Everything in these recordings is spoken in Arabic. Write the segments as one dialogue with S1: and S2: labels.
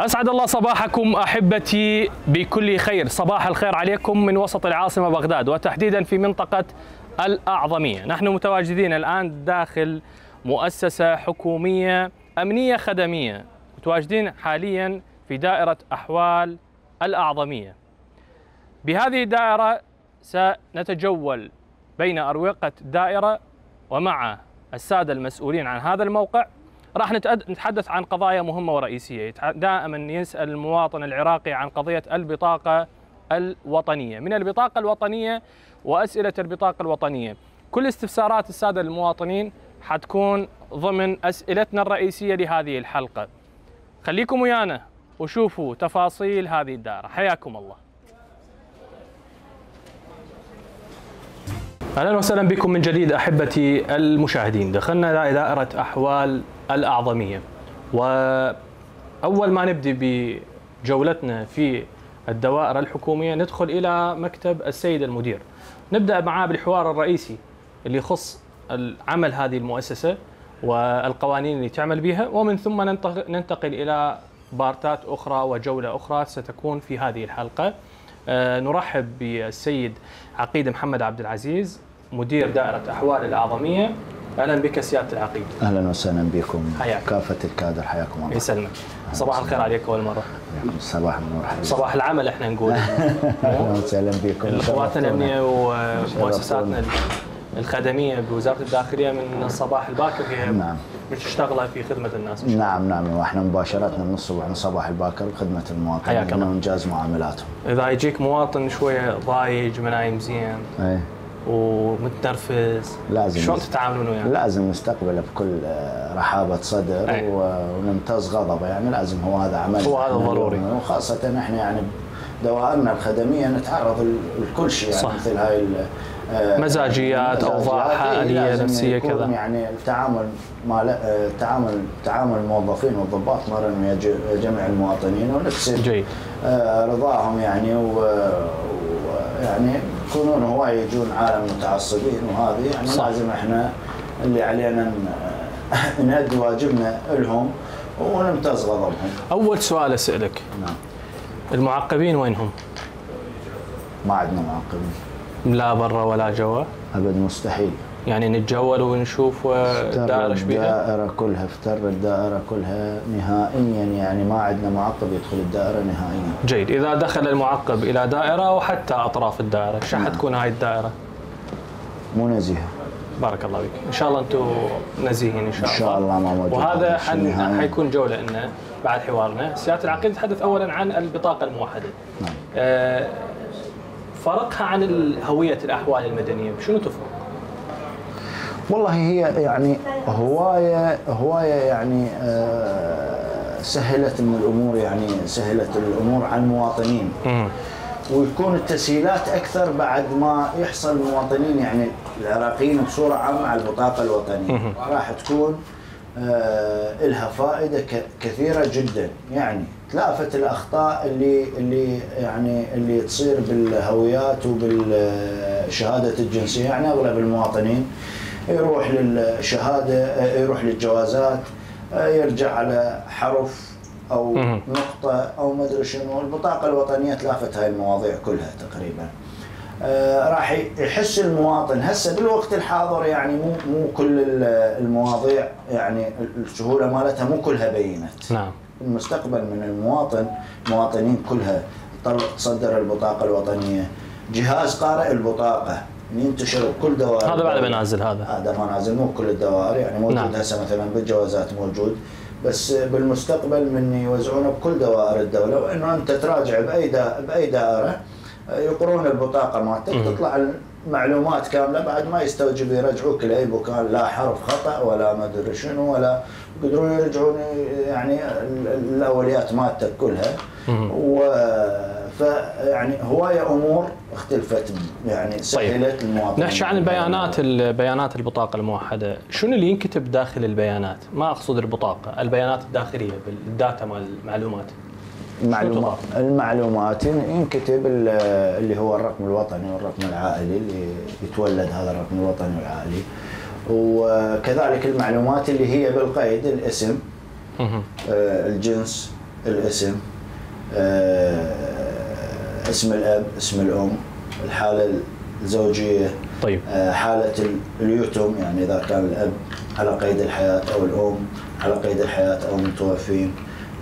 S1: أسعد الله صباحكم أحبتي بكل خير. صباح الخير عليكم من وسط العاصمة بغداد وتحديدا في منطقة الأعظمية. نحن متواجدين الآن داخل مؤسسة حكومية أمنية خدمية متواجدين حاليا في دائرة أحوال الأعظمية. بهذه الدائرة سنتجول بين أروقة الدائرة ومع السادة المسؤولين عن هذا الموقع راح نتحدث عن قضايا مهمة ورئيسية. دائما يسأل المواطن العراقي عن قضية البطاقة الوطنية. من البطاقة الوطنية وأسئلة البطاقة الوطنية. كل استفسارات السادة المواطنين حتكون ضمن أسئلتنا الرئيسية لهذه الحلقة. خليكم ويانا وشوفوا تفاصيل هذه الدائرة. حياكم الله. أهلا وسهلا بكم من جديد أحبتي المشاهدين. دخلنا دائرة أحوال الأعظمية. وأول ما نبدي بجولتنا في الدوائر الحكومية ندخل إلى مكتب السيد المدير. نبدأ معاه بالحوار الرئيسي اللي يخص عمل هذه المؤسسة والقوانين اللي تعمل بها ومن ثم ننتقل إلى بارتات أخرى وجولة أخرى ستكون في هذه الحلقة. أه نرحب بالسيد عقيد محمد عبد العزيز مدير دائرة أحوال الأعظمية. أهلا بك سيادة العقيد.
S2: أهلا وسهلا بكم.
S1: حياك.
S2: كافة الكادر حياكم الله.
S1: يسلمك. صباح الخير عليك أول مرة.
S2: صباح النور
S1: صباح العمل إحنا نقول.
S2: أهلا وسهلا بكم.
S1: القوات الأمنية ومؤسساتنا الخدمية بوزارة الداخلية من الصباح الباكر هي
S2: نعم.
S1: تشتغل في خدمة الناس.
S2: نعم نعم. وإحنا مباشرتنا من الصبح من صباح الباكر بخدمة المواطنين
S1: حياك الله.
S2: وانجاز معاملاتهم.
S1: إذا يجيك مواطن شوية ضايج منايم زين.
S2: إيه.
S1: ومتنرفز
S2: لازم
S1: شلون تتعاملون وياه؟
S2: لازم نستقبله بكل آه، رحابة صدر
S1: أي.
S2: ونمتاز غضبه يعني لازم هو هذا عمل
S1: هو هذا ضروري.
S2: وخاصة إحنا يعني دوائرنا الخدمية نتعرض لكل شيء يعني
S1: صح.
S2: مثل هاي آه،
S1: مزاجيات،
S2: المزاجيات، إيه،
S1: نفسية
S2: يكون
S1: كذا.
S2: يعني التعامل مع آه، التعامل تعامل الموظفين والضباط مرن ويا جميع المواطنين ونكسب
S1: جيد
S2: آه، رضاهم يعني ويعني يكونون هواي يجون عالم متعصبين وهذه يعني
S1: صح.
S2: لازم إحنا اللي علينا ن- نأدي واجبنا لهم ونمتاز غضبهم.
S1: أول سؤال أسألك.
S2: نعم.
S1: المعقبين وينهم؟
S2: ما عندنا معقبين.
S1: لا برا ولا جوا.
S2: أبد مستحيل.
S1: يعني نتجول ونشوف الدائرة إيش بيها
S2: الدائرة كلها افتر الدائرة كلها نهائيا يعني ما عندنا معقب يدخل الدائرة نهائيا
S1: جيد إذا دخل المعقب إلى دائرة وحتى أطراف الدائرة إيش راح
S2: نعم.
S1: هاي الدائرة؟
S2: مو نزيهة
S1: بارك الله فيك إن شاء الله أنتم نزيهين إن شاء
S2: إن
S1: الله
S2: شاء الله ما موجود
S1: وهذا حن. حيكون جولة لنا بعد حوارنا سيادة العقيد تحدث أولا عن البطاقة الموحدة
S2: نعم.
S1: آه، فرقها عن ال- هوية الأحوال المدنية شنو تفرق؟
S2: والله هي يعني هواية هواية يعني آه، سهلت من الأمور يعني سهلت الأمور على المواطنين ويكون التسهيلات أكثر بعد ما يحصل المواطنين يعني العراقيين بصورة عامة على البطاقة الوطنية. راح تكون آه، إلها فائدة ك- كثيرة جدا. يعني تلافت الأخطاء اللي اللي يعني اللي تصير بالهويات وبالشهادة الجنسية يعني أغلب المواطنين. يروح للشهادة يروح للجوازات يرجع على حرف أو
S1: مهم.
S2: نقطة أو ما أدري شنو. البطاقة الوطنية تلافت هاي المواضيع كلها تقريبا. آه، راح يحس المواطن. هسه بالوقت الحاضر يعني مو مو كل ال- المواضيع يعني السهولة مالتها مو كلها بينت.
S1: نعم.
S2: المستقبل من المواطن المواطنين كلها تصدر البطاقة الوطنية. جهاز قارئ ينتشر بكل دوائر
S1: هذا بعد. بنازل هذا.
S2: هذا ما نازل مو بكل الدوائر يعني موجود
S1: نعم.
S2: هسه مثلا بالجوازات موجود. بس بالمستقبل من يوزعونه بكل دوائر الدولة وإنه أنت تراجع بأي دا بأي دائرة يقرون البطاقة مالتك تطلع المعلومات كاملة بعد ما يستوجب يرجعوك لاي مكان لا حرف خطأ ولا ما أدري شنو ولا يقدرون يرجعون يعني ال- الأوليات مالتك كلها. و فيعني هواية أمور اختلفت يعني سهلت المواطنين.
S1: نحكي عن البيانات البيانات البطاقة الموحدة. شنو اللي ينكتب داخل البيانات؟ ما أقصد البطاقة البيانات الداخلية بالداتا مال المعلومات.
S2: المعلومات. المعلومات ينكتب ال- اللي هو الرقم الوطني والرقم العائلي اللي يتولد هذا الرقم الوطني والعائلي. وكذلك المعلومات اللي هي بالقيد الاسم. آه، الجنس الاسم آه، اسم الأب اسم الأم الحالة الزوجية
S1: طيب.
S2: آه، حالة ال- اليتم يعني إذا كان الأب على قيد الحياة أو الأم على قيد الحياة أو متوفين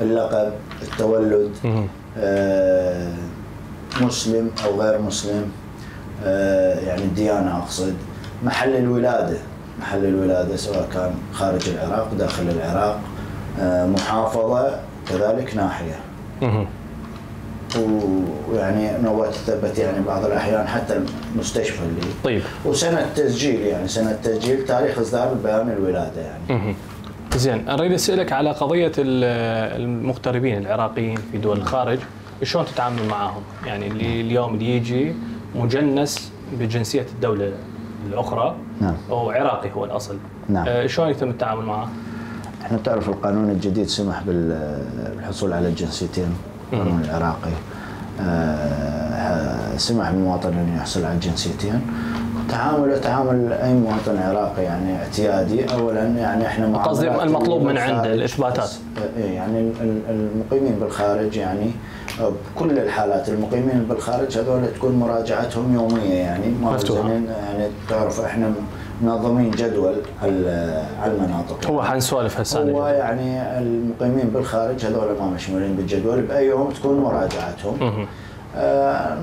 S2: اللقب التولد. آه، مسلم أو غير مسلم آه، يعني الديانه أقصد. محل الولادة محل الولادة سواء كان خارج العراق داخل العراق محافظة كذلك ناحية. ويعني نوبات تثبت يعني بعض الأحيان حتى المستشفى اللي
S1: طيب
S2: وسنة تسجيل يعني سنة تسجيل تاريخ إصدار بيان الولادة يعني
S1: مهم. زين أريد أسألك على قضية ال- المغتربين العراقيين في دول الخارج شلون تتعامل معاهم؟ يعني اللي اليوم اللي يجي مجنس بجنسية الدولة الأخرى
S2: نعم.
S1: هو عراقي هو الأصل
S2: نعم.
S1: آه، شلون يتم التعامل معه؟
S2: إحنا تعرف القانون الجديد سمح بال- بالحصول على الجنسيتين القانون العراقي. آه، سمح للمواطن أن يحصل على الجنسيتين تعامل تعامل أي مواطن عراقي يعني اعتيادي. اولا يعني إحنا
S1: قصدي المطلوب من عنده الإثباتات.
S2: بس- إيه، يعني ال- ال- المقيمين بالخارج يعني بكل الحالات المقيمين بالخارج هذول تكون مراجعتهم يومية يعني. ما يعني تعرف إحنا منظمين جدول على المناطق.
S1: هو حنسولف هسه
S2: هو. يعني المقيمين بالخارج هذول ما مشمولين بالجدول بأي يوم تكون مراجعتهم. آه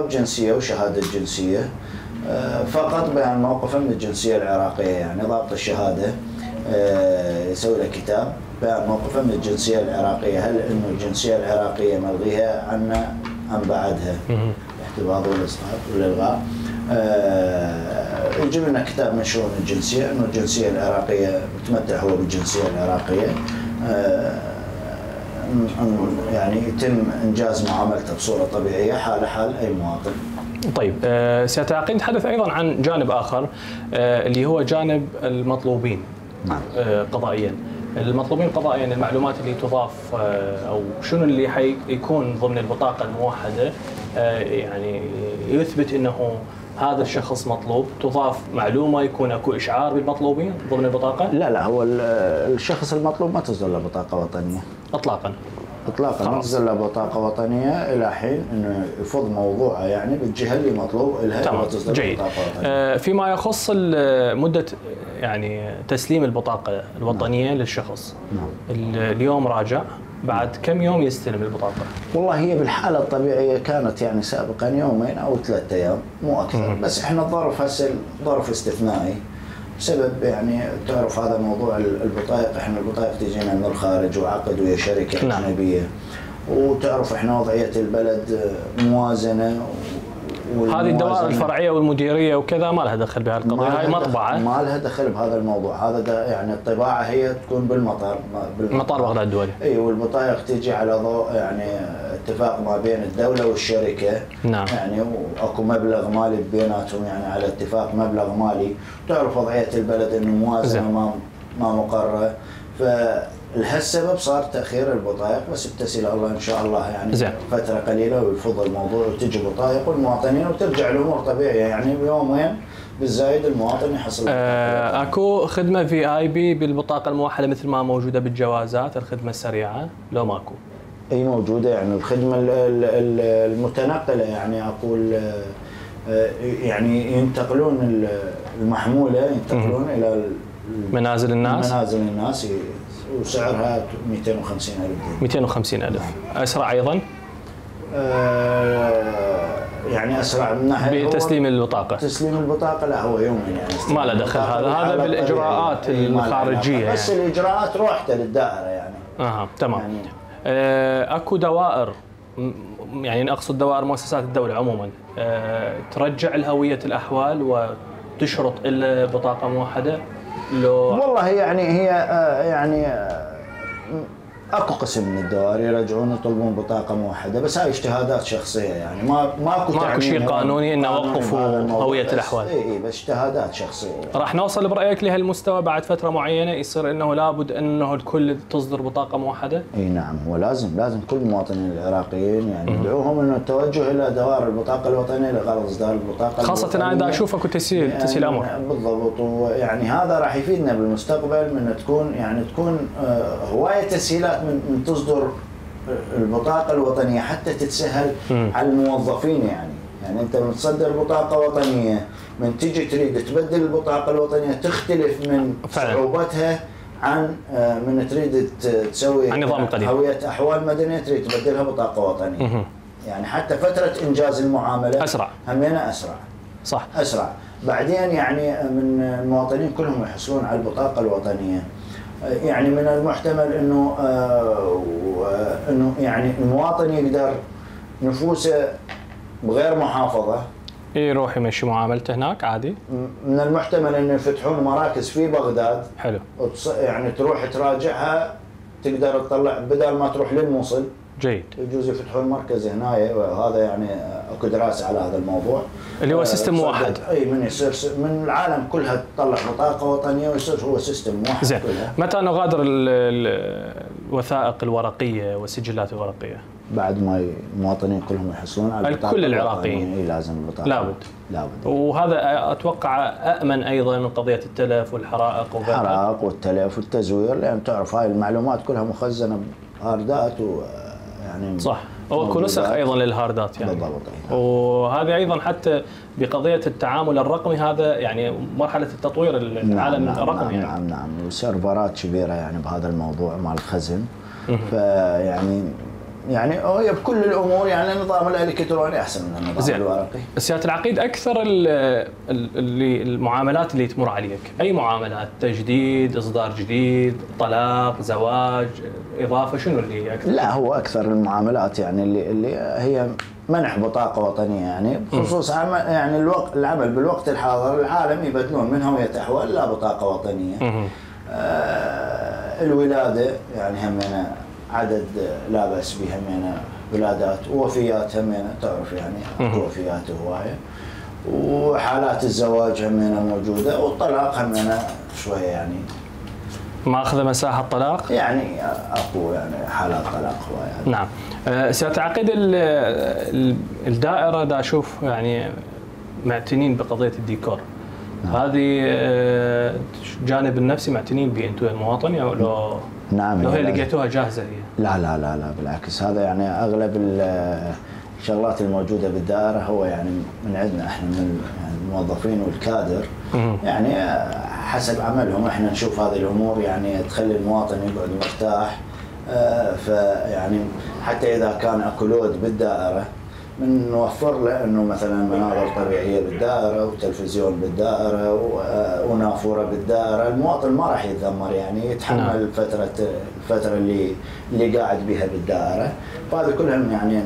S2: بجنسية وشهادة جنسية. آه فقط بيان موقفه من الجنسية العراقية يعني ضابط الشهادة آه يسوي له كتاب. بيان موقفه من الجنسية العراقية هل إنه الجنسية العراقية ملغيها؟ عنا أم بعدها. الاحتفاظ والاسقاط والإلغاء. آه، يجيب لنا كتاب من شؤون الجنسية انه الجنسية العراقية متمتع هو بالجنسية العراقية آه، يعني يتم إنجاز معاملته بصورة طبيعية حال حال أي مواطن.
S1: طيب آه، العقيد نتحدث أيضا عن جانب آخر آه، اللي هو جانب المطلوبين
S2: نعم.
S1: قضائيا المطلوبين قضائيا المعلومات اللي تضاف أو شنو اللي حيكون ضمن البطاقة الموحدة يعني يثبت إنه هذا الشخص مطلوب تضاف معلومة يكون أكو إشعار بالمطلوبين ضمن البطاقة
S2: لا لا هو ال- الشخص المطلوب ما تصدر له بطاقة وطنية.
S1: اطلاقا
S2: اطلاقا ما. تصدر له بطاقة وطنية إلى حين إنه يفض موضوعه يعني بالجهة اللي مطلوب لها
S1: تمام جيد. آه، فيما يخص مدة يعني تسليم البطاقة الوطنية للشخص
S2: نعم.
S1: ال- اليوم راجع بعد كم يوم يستلم البطاقة؟
S2: والله هي بالحالة الطبيعية كانت يعني سابقا يومين أو ثلاثة أيام مو أكثر. بس إحنا الظرف هسه ظرف استثنائي. بسبب يعني تعرف هذا موضوع ال- البطايق. إحنا البطايق تجينا من الخارج وعقد ويا شركة
S1: نعم.
S2: أجنبية. وتعرف إحنا وضعية البلد موازنة
S1: هذه الدوائر الفرعية والمديرية وكذا ما لها دخل بهالقضيه هاي
S2: مطبعة. ما لها دخل بهذا الموضوع. هذا يعني الطباعة هي تكون بالمطار بالمطار.
S1: مطار بغداد الدولي.
S2: إي والبطايق تيجي على ضوء يعني اتفاق ما بين الدولة والشركة.
S1: نعم.
S2: يعني وأكو مبلغ مالي بيناتهم يعني على اتفاق مبلغ مالي. تعرف وضعية البلد إنه
S1: موازنة.
S2: ما ما مقررة. فلهالسبب صار تأخير البطايق بس ابتسل الله إن شاء الله يعني
S1: زين.
S2: فترة قليلة ويفض الموضوع وتجي بطايق والمواطنين وترجع الأمور طبيعية يعني بيومين بالزايد المواطن يحصل
S1: آه، أكو خدمة في اي بي بالبطاقة الموحدة مثل ما موجودة بالجوازات الخدمة السريعة لو ماكو.
S2: أي موجودة يعني الخدمة ال- ال- ال- المتنقلة يعني أقول آه، آه، يعني ينتقلون ال- المحمولة ينتقلون إلى ال-
S1: منازل الناس؟
S2: منازل الناس وسعرها 250 ألف دينار.
S1: 250 ألف. أسرع أيضا؟
S2: آه، يعني أسرع من ناحية
S1: بتسليم البطاقة.
S2: تسليم البطاقة؟ لا هو يومين يعني.
S1: ما له دخل هذا، هذا
S2: بالحالة
S1: بالإجراءات
S2: الطبيعية. إي، ما له
S1: الخارجية
S2: علاقة. بس
S1: يعني.
S2: الإجراءات روحته للدائرة يعني.
S1: أها تمام.
S2: يعني
S1: آه، أكو دوائر يعني أقصد دوائر مؤسسات الدولة عموما. آه، ترجع لهوية الأحوال وتشرط إلا بطاقة موحدة؟ لو
S2: والله يعني هي آه، يعني آه، اكو قسم من الدوائر يرجعون يطلبون بطاقة موحدة بس هاي اجتهادات شخصية يعني. ما ماكو
S1: ماكو شيء قانوني
S2: قانوني
S1: وقفوا
S2: بس-
S1: الأحوال.
S2: إي إي بس اجتهادات شخصية
S1: راح نوصل برأيك لهالمستوى بعد فترة معينة يصير إنه لابد إنه الكل تصدر بطاقة موحدة؟
S2: إي نعم. هو لازم لازم كل المواطنين العراقيين يعني ندعوهم إنه التوجه إلى دوائر البطاقة الوطنية لغرض إصدار البطاقة
S1: خاصة أنا دا
S2: الوطنية.
S1: أشوف اكو تسهيل
S2: يعني
S1: تسهيل أمر
S2: بالضبط. ويعني هذا راح يفيدنا بالمستقبل من تكون يعني تكون آه، هواية تسهيلات من, تصدر البطاقه الوطنية حتى تتسهل على الموظفين يعني يعني أنت من تصدر بطاقة وطنية من تجي تريد تبدل البطاقة الوطنية تختلف من
S1: فعلا.
S2: صعوبتها عن آه، من تريد تسوي
S1: عن النظام القديم.
S2: هوية أحوال مدنية تريد تبدلها بطاقة وطنية
S1: مهم.
S2: يعني حتى فترة إنجاز المعاملة
S1: أسرع.
S2: همينه أسرع
S1: صح
S2: أسرع بعدين يعني من المواطنين كلهم يحصلون على البطاقة الوطنية يعني من المحتمل إنه آه، إنه يعني المواطن يقدر نفوسه بغير محافظة.
S1: يروح يمشي معاملته هناك عادي.
S2: من المحتمل إنه يفتحون مراكز في بغداد.
S1: حلو.
S2: يعني تروح تراجعها تقدر تطلع بدل ما تروح للموصل.
S1: جيد
S2: يجوز يفتحون مركز هنا وهذا يعني أكو دراسة على هذا الموضوع
S1: اللي هو system
S2: تصدق-
S1: موحد.
S2: إي من يصير من العالم كلها تطلع بطاقة وطنية ويصير هو system موحد
S1: زين
S2: كلها
S1: متى نغادر ال- ال- الوثائق الورقية والسجلات الورقية؟
S2: بعد ما المواطنين كلهم يحصلون على البطاقة
S1: العراقيين.
S2: الوطنية. إي لازم البطاقة
S1: لابد.
S2: لابد
S1: وهذا أتوقع امن أيضا من قضية التلف والحرائق وغيرها
S2: الحراق والتلف والتزوير لأن تعرف هاي المعلومات كلها مخزنة بهاردات و يعني
S1: صح. واكو نسخ. أيضا للهاردات يعني.
S2: بالضبط.
S1: وهذه أيضا حتى بقضية التعامل الرقمي هذا يعني مرحلة التطوير العالم
S2: نعم
S1: الرقمي
S2: نعم
S1: يعني.
S2: نعم نعم. وسيرفرات كبيرة يعني بهذا الموضوع مال الخزن. فيعني يعني هي بكل الأمور يعني النظام الألكتروني أحسن من النظام
S1: زين.
S2: الورقي.
S1: سيادة العقيد أكثر ال- ال- اللي المعاملات اللي تمر عليك أي معاملات؟ تجديد إصدار جديد طلاق زواج إضافة شنو اللي أكثر؟
S2: لا هو أكثر المعاملات يعني اللي اللي هي منح بطاقة وطنية يعني بخصوص عمل يعني الوقت العمل بالوقت الحاضر العالم يبدلون من هويه احوال لا بطاقة وطنية.
S1: مهم.
S2: آه، الولادة يعني همينه عدد لا بأس به همينه ولادات ووفيات همينه تعرف يعني وفيات هواية. وحالات الزواج همينه موجودة. والطلاق همينه شوية يعني.
S1: ماخذة مساحة طلاق
S2: يعني أكو يعني حالات طلاق هواية يعني.
S1: نعم. ال- ال- الدائرة دا أشوف يعني معتنين بقضية الديكور. هذه أه، جانب النفسي معتنين به أنتم المواطن أو لو
S2: نعم
S1: لو هي
S2: يعني
S1: لقيتوها جاهزة هي.
S2: لا لا لا لا بالعكس. هذا يعني أغلب ال- الشغلات الموجودة بالدائرة هو يعني من عندنا إحنا من الموظفين والكادر. يعني حسب عملهم إحنا نشوف هذه الأمور يعني تخلي المواطن يقعد مرتاح. آه، فيعني حتى إذا كان أكو لود بالدائرة من نوفر له إنه مثلا مناظر طبيعية بالدائرة وتلفزيون بالدائرة آه، ونافورة بالدائرة، المواطن ما راح يتذمر يعني يتحمل فترة الفترة اللي اللي قاعد بها بالدائرة، فهذه كلهم يعني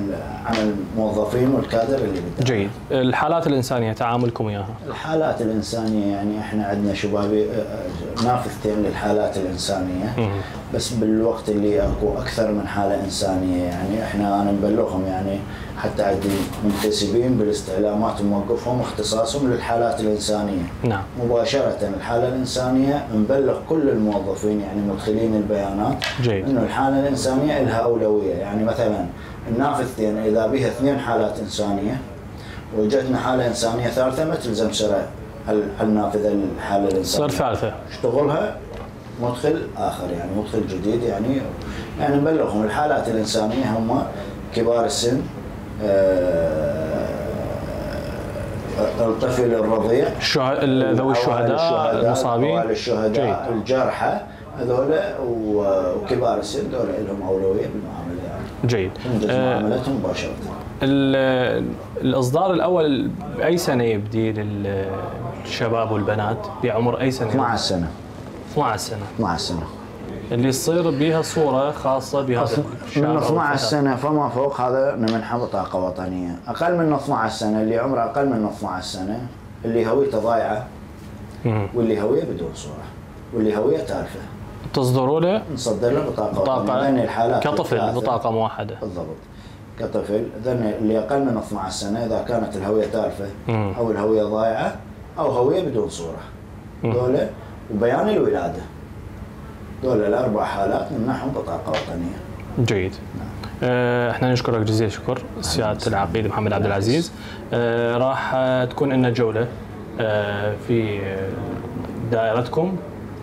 S2: عن الموظفين والكادر اللي بالدائرة.
S1: جيد. الحالات الإنسانية تعاملكم وياها
S2: الحالات الإنسانية يعني إحنا عندنا شبابي آه، نافذتين للحالات الإنسانية.
S1: مهم.
S2: بس بالوقت اللي أكو أكثر من حالة إنسانية يعني إحنا أنا نبلغهم يعني حتى عندي منتسبين بالاستعلامات موقفهم اختصاصهم للحالات الإنسانية.
S1: نعم.
S2: مباشرة الحالة الإنسانية نبلغ كل الموظفين يعني مدخلين البيانات
S1: جيد.
S2: إنه الحالة الإنسانية لها أولوية. يعني مثلا النافذتين إذا بها اثنين حالات إنسانية وجدنا حالة إنسانية ثالثة ما تلزم سرعة ال- النافذة الحالة الإنسانية؟
S1: صار ثالثة.
S2: اشتغلها مدخل آخر يعني مدخل جديد يعني يعني نبلغهم. الحالات الإنسانية هم كبار السن الطفل الرضيع.
S1: ذوي الشهداء المصابين.
S2: الشهداء الجرحى هذول وكبار السن دول لهم أولوية بالمعاملة. يعني
S1: جيد أه،
S2: معاملتهم مباشرة.
S1: ال- الأصدار الأول باي سنة يبدي للشباب والبنات؟ بعمر أي سنة؟
S2: 12 سنة.
S1: 12 سنة.
S2: 12 سنة.
S1: اللي يصير بها صورة خاصة بهذا الشاب
S2: من
S1: أو
S2: 12
S1: الفتاة.
S2: سنة فما فوق هذا نمنحه بطاقة وطنية أقل من 12 سنة اللي عمره أقل من 12 سنة اللي هويته ضايعة
S1: مم.
S2: واللي هوية بدون صورة واللي هوية تالفة
S1: تصدروا له
S2: نصدر له وطنية
S1: بطاقه
S2: ذني الحالات
S1: كطفل. بطاقة موحدة
S2: بالضبط كطفل ذني اللي أقل من 12 سنة إذا كانت الهوية تالفة
S1: مم.
S2: أو الهوية ضايعة أو هوية بدون صورة
S1: مم.
S2: دولة وبيان الولادة دولة الأربع حالات نمنحهم بطاقة وطنية.
S1: جيد. آه، إحنا نشكرك جزيل الشكر سيادة العقيد محمد عبد العزيز. آه، راح تكون لنا جولة آه، في دائرتكم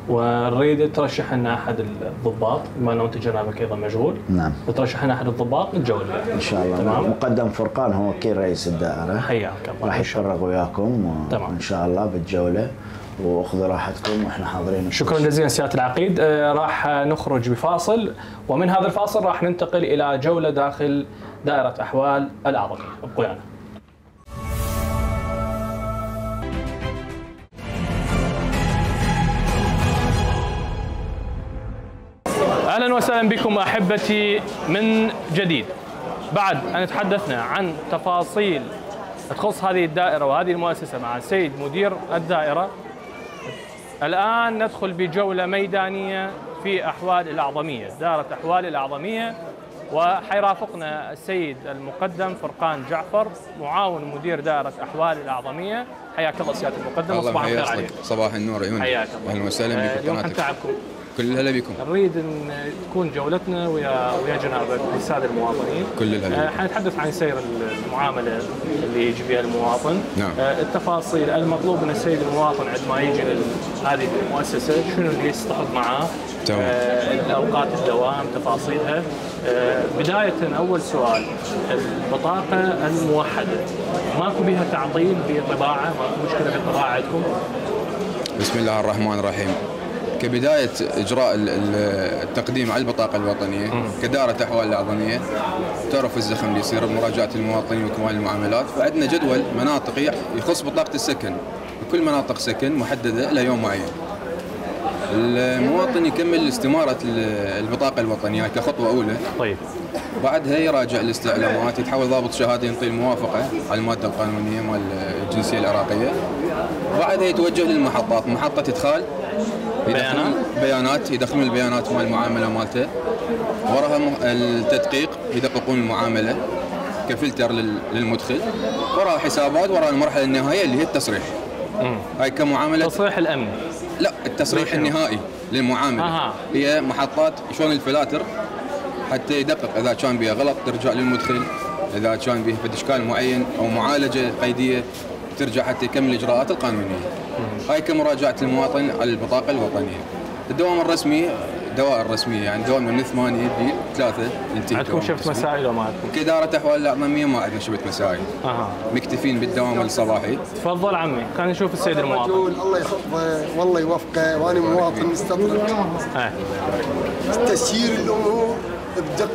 S1: ونريد ترشح لنا أحد الضباط بما أنه انت جنابك أيضا مشغول.
S2: نعم.
S1: ترشح لنا أحد الضباط نتجول
S2: إن شاء الله.
S1: تمام.
S2: مقدم فرقان هو وكيل رئيس الدائرة.
S1: حياك الله.
S2: راح. يتفرغ وياكم
S1: تمام.
S2: إن شاء الله بالجولة. واخذوا راحتكم وإحنا حاضرين.
S1: شكرا جزيلا سيادة العقيد. آه، راح نخرج بفاصل ومن هذا الفاصل راح ننتقل إلى جولة داخل دائرة أحوال الاعظميه أبقوا ويانا أهلا وسهلا بكم أحبتي من جديد. بعد أن تحدثنا عن تفاصيل تخص هذه الدائرة وهذه المؤسسة مع السيد مدير الدائرة الآن ندخل بجولة ميدانية في أحوال الأعظمية دارة أحوال الأعظمية وحيرافقنا السيد المقدم فرقان جعفر معاون مدير دائرة أحوال الأعظمية. حياك الله سيادة المقدم وصباح الخير عليك.
S3: صباح النور عيوني.
S1: حياك الله.
S3: أهلا وسهلا
S1: آه،
S3: بكم
S1: اليوم حنتعبكم
S3: كل الهلا بكم.
S1: نريد أن تكون جولتنا ويا ويا جنابك والساده المواطنين.
S3: كل الهلا.
S1: آه، حنتحدث عن سير المعاملة اللي يجي فيها المواطن.
S3: نعم.
S1: آه، التفاصيل. المطلوب من السيد المواطن عندما يجي لهذه المؤسسة. شنو اللي يصطحب معاه؟
S3: تمام.
S1: آه، اوقات الدوام تفاصيلها. بداية أول سؤال. البطاقة الموحدة. ماكو بها تعطيل بطباعة؟ ماكو مشكلة بالطباعه عندكم
S3: بسم الله الرحمن الرحيم. كبداية إجراء ال- ال- التقديم على البطاقة الوطنية كدارة أحوال الأعظمية تعرف الزخم اللي يصير بمراجعة المواطنين وكمال المعاملات فعندنا جدول مناطقي يخص بطاقة السكن. وكل مناطق سكن محددة إلى يوم معين. المواطن يكمل استمارة ال- البطاقة الوطنية كخطوة أولى.
S1: طيب.
S3: بعدها يراجع الاستعلامات يتحول ضابط شهادة ينطي الموافقة على المادة القانونية مال الجنسية العراقية. بعدها يتوجه للمحطات محطة إدخال. يدخلون بيانات يدخلون البيانات مال المعاملة مالته. وراها التدقيق يدققون المعاملة كفلتر لل- للمدخل. وراها حسابات وراها المرحلة النهائية اللي هي التصريح. هاي كمعاملة؟
S1: تصريح الأمن.
S3: لا التصريح؟ النهائي للمعاملة.
S1: أها.
S3: هي محطات شلون الفلاتر حتى يدقق إذا كان بها غلط ترجع للمدخل. إذا كان بها فد إشكال معين أو معالجة قيدية ترجع حتى يكمل الاجراءات القانونية. هاي كمراجعه المواطن على البطاقة الوطنية. الدوام الرسمي دوائر رسميه يعني دوامنا من 8 ل 3 ينتهي
S1: عندكم شفت. مسائل وما عندكم؟
S3: كإدارة أحوال الأعظمية ما عندنا شبت مسائل
S1: أها.
S3: مكتفين بالدوام الصباحي.
S1: تفضل عمي خلينا نشوف السيد المواطن.
S4: رجل الله يحفظه والله يوفقه وأنا مواطن مستطرد
S1: آه.
S4: تسيير الأمور بدقة.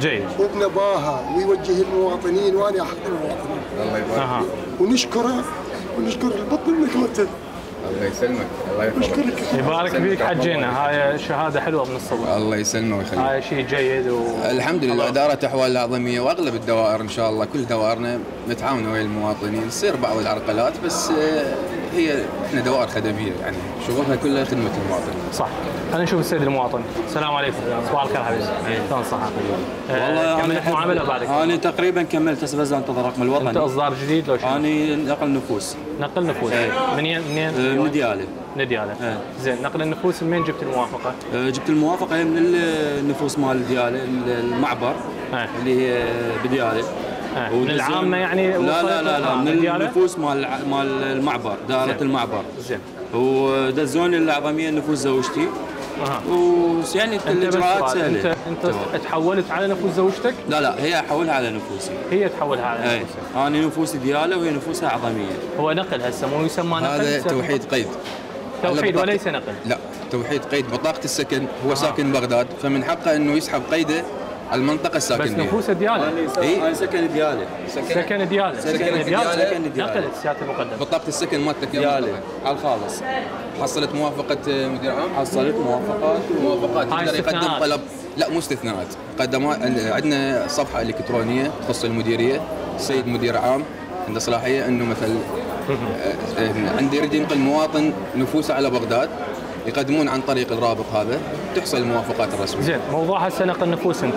S1: جيد.
S4: وبنباهه ويوجه المواطنين وأنا أحق المواطنين.
S3: الله يبارك
S1: أها.
S4: ونشكره ونشكر البطن انك متد
S3: الله يسلمك. الله
S4: نشكرك
S1: يبارك فيك حجينا. هاي شهادة حلوة من الصبح.
S3: الله يسلمه ويخليك.
S1: هاي شيء جيد و...
S3: الحمد لله إدارة أحوال الأعظمية وأغلب الدوائر إن شاء الله كل دوائرنا متعاونة ويا المواطنين. تصير بعض العرقلات بس آه، هي إحنا دوائر خدمية يعني شغلها كلها خدمة المواطن.
S1: صح. خلينا نشوف السيد المواطن. السلام عليكم. صباح الخير حبيبي. شلون صحة
S5: والله
S1: كملت
S5: أنا
S1: معاملة بعدك.
S5: أنا تقريبا كملت هسه بس انتظر الرقم
S1: أنت
S5: الوطني
S1: أصدار جديد لو شنو؟
S5: أنا نقل نفوس.
S1: نقل نفوس.
S5: إيه.
S1: منين منين؟
S5: آه، من ديالي.
S1: نديالة.
S5: إيه.
S1: زين نقل النفوس من جبت الموافقة؟
S5: آه، جبت الموافقة من النفوس مال ديالي المعبر.
S1: إيه.
S5: اللي هي بديالي.
S1: إيه. من العامة يعني
S5: لا لا لا, لا
S1: آه،
S5: من؟ النفوس مال مال المعبر دائره
S1: زين.
S5: المعبر.
S1: زين.
S5: ودزوني الاعظميه نفوس زوجتي.
S1: أها.
S5: ويعني
S1: أنت
S5: الاجراءات
S1: انت
S5: سهلة.
S1: انت
S5: تمام.
S1: تحولت على نفوس زوجتك؟
S5: لا لا هي احولها على نفوسي.
S1: هي تحولها على نفوسك.
S5: أنا نفوسي ديالة وهي نفوسها أعظمية.
S1: هو نقل هسه مو يسمى نقل
S3: هذا توحيد قيد.
S1: توحيد وليس نقل.
S3: لا توحيد قيد. بطاقة السكن هو ساكن بغداد فمن حقه إنه يسحب قيده على المنطقة الساكن
S1: بس
S3: فيها
S1: نفوس دياله
S3: إيه؟
S5: أنا سكن ديالي
S1: سكن دياله
S3: سكن
S1: دياله
S3: ديالة.
S5: سكن ديالة.
S1: نقلت سيادة
S3: بطاقة السكن مالتك منطقة.
S5: على الخالص
S3: حصلت موافقة مدير عام؟
S5: حصلت موافقات
S3: موافقات.
S1: هاي
S3: يقدر يقدم
S1: استثناءات.
S3: طلب. لا مو استثناءات. قدمات عندنا صفحة إلكترونية تخص المديرية. السيد مدير عام. عنده صلاحية إنه مثلا آه، عنده يريد ينقل مواطن نفوسه على بغداد. يقدمون عن طريق الرابط هذا. تحصل الموافقات الرسمية.
S1: زين موضوع هسه نقل النفوس أنت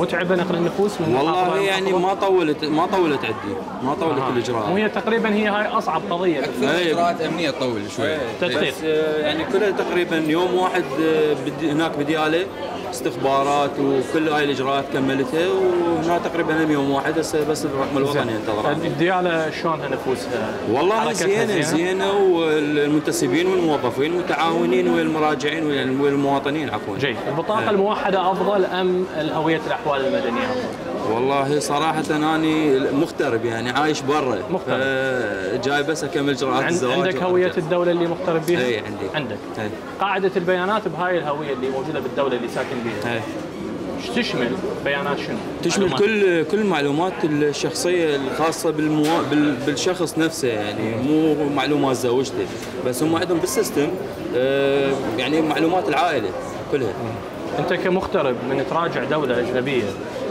S1: متعبه نقل النفوس من
S5: والله يعني؟ ما طولت ما طولت عندي ما طولت
S1: آه.
S5: الاجراء
S1: وهي تقريبا هي هاي أصعب قضية.
S3: أكثر
S5: إيه.
S3: إجراءات أمنية تطول شوي.
S1: تدقيق
S5: بس آه، يعني كلها تقريبا يوم واحد آه، بدي هناك بديالة استخبارات وكل هاي الإجراءات كملتها وهنا تقريبا هم يوم واحد هسه بس الرقم الوطني ينتظر
S1: الديالة شلونها نفوسها؟
S5: والله زينة زينة؟ والمنتسبين والموظفين والمتعاونين والمراجعين والمواطنين. عفوا
S1: جيد البطاقة
S5: إيه.
S1: الموحدة أفضل أم هوية الأحوال المدنية أفضل؟
S5: والله صراحة أني مغترب يعني عايش برا
S1: مغترب.
S5: جاي بس أكمل إجراءات
S1: عند
S5: الزواج
S1: عندك هوية
S5: وأرجع.
S1: الدولة اللي مغترب بها؟
S5: إي عندي.
S1: عندك
S5: إي.
S1: قاعدة البيانات بهاي الهوية اللي موجودة بالدولة اللي ساكن بها
S5: إيه.
S1: إيش تشمل بيانات شنو؟
S5: تشمل
S1: معلومات.
S5: كل كل المعلومات الشخصية الخاصة بالمو... بال... بالشخص نفسه يعني مو معلومات زوجته بس هم عندهم بال system آه، يعني معلومات العائلة كلها
S1: انت كمغترب من تراجع دولة أجنبية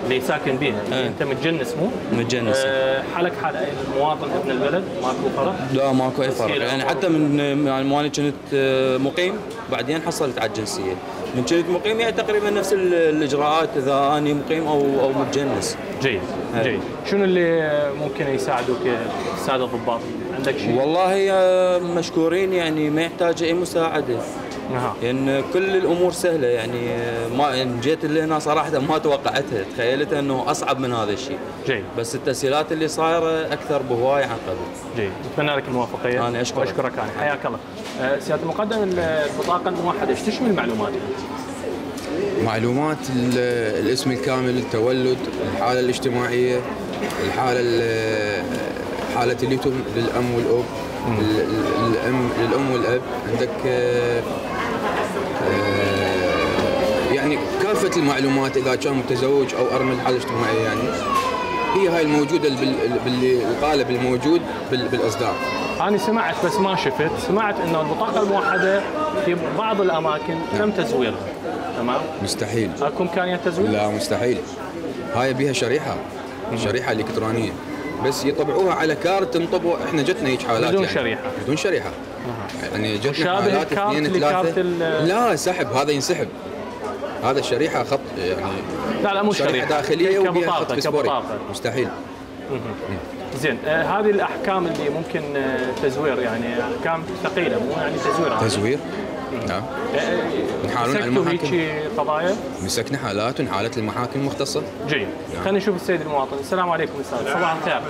S1: اللي ساكن بها اللي
S5: إيه.
S1: انت متجنس مو؟
S5: متجنس.
S1: آه حالك حال أي مواطن ابن البلد ماكو فرق؟
S5: لا ماكو أي فرق يعني. حتى من يعني مو أنا كنت آه، مقيم بعدين حصلت على الجنسية من كنت مقيم يعني تقريبا نفس ال- الإجراءات إذا أني مقيم أو أو متجنس
S1: جيد
S5: إيه.
S1: جيد شنو اللي ممكن يساعدوك الساده الضباط؟ عندك شيء؟
S5: والله آه، مشكورين يعني ما يحتاج أي
S1: مساعدة
S5: لأن كل الأمور سهلة يعني ما يعني جيت اللي هنا صراحة ما توقعتها تخيلت إنه أصعب من هذا الشيء.
S1: جيد.
S5: بس التسهيلات اللي صايرة أكثر بهواي عن قبل.
S1: جيد. أتمنى لك الموفقيه
S5: أنا أشكرك.
S1: وأشكرك أنا. حياك الله. آه، سيادة المقدم البطاقة الموحدة إيش تشمل؟
S3: معلومات ال- الاسم الكامل التولد الحالة الاجتماعية الحالة ال- حالة اليتم للأم والأب ال- ال- الأم للأم والأب. عندك كافة المعلومات إذا كان متزوج أو أرمل حالة اجتماعية يعني. هي هاي الموجودة بال- بال- القالب الموجود بال- بالإصدار.
S1: أنا سمعت بس ما شفت. سمعت إنه البطاقه الموحدة في بعض الأماكن تم تزويرها. تمام؟
S3: مستحيل.
S1: اكو امكانيه تزوير؟
S3: لا مستحيل. هاي بيها شريحة. شريحة إلكترونية. بس يطبعوها على كارت تنطبوا إحنا جتنا هيك حالات
S1: بدون
S3: يعني.
S1: شريحة.
S3: بدون شريحة. يعني جتنا حالات اثنين
S1: ثلاثة.
S3: لا سحب. هذا ينسحب. هذا الشريحه خط يعني
S1: لا لا مو
S3: شريحة داخلية
S1: كبطاقه كبطاقه
S3: مستحيل.
S1: زين. آه هذه الأحكام اللي ممكن آه تزوير يعني أحكام ثقيلة مو يعني تزوير عادي.
S3: تزوير؟ نعم.
S1: آه،
S3: على
S1: مسكتوا
S3: المحاكم.
S1: هيك قضايا؟
S3: مسكنا حالات ونحالت المحاكم المختصه
S1: جيد.
S3: نعم.
S1: خلينا نشوف السيد المواطن. السلام عليكم أستاذ. صباح الخير.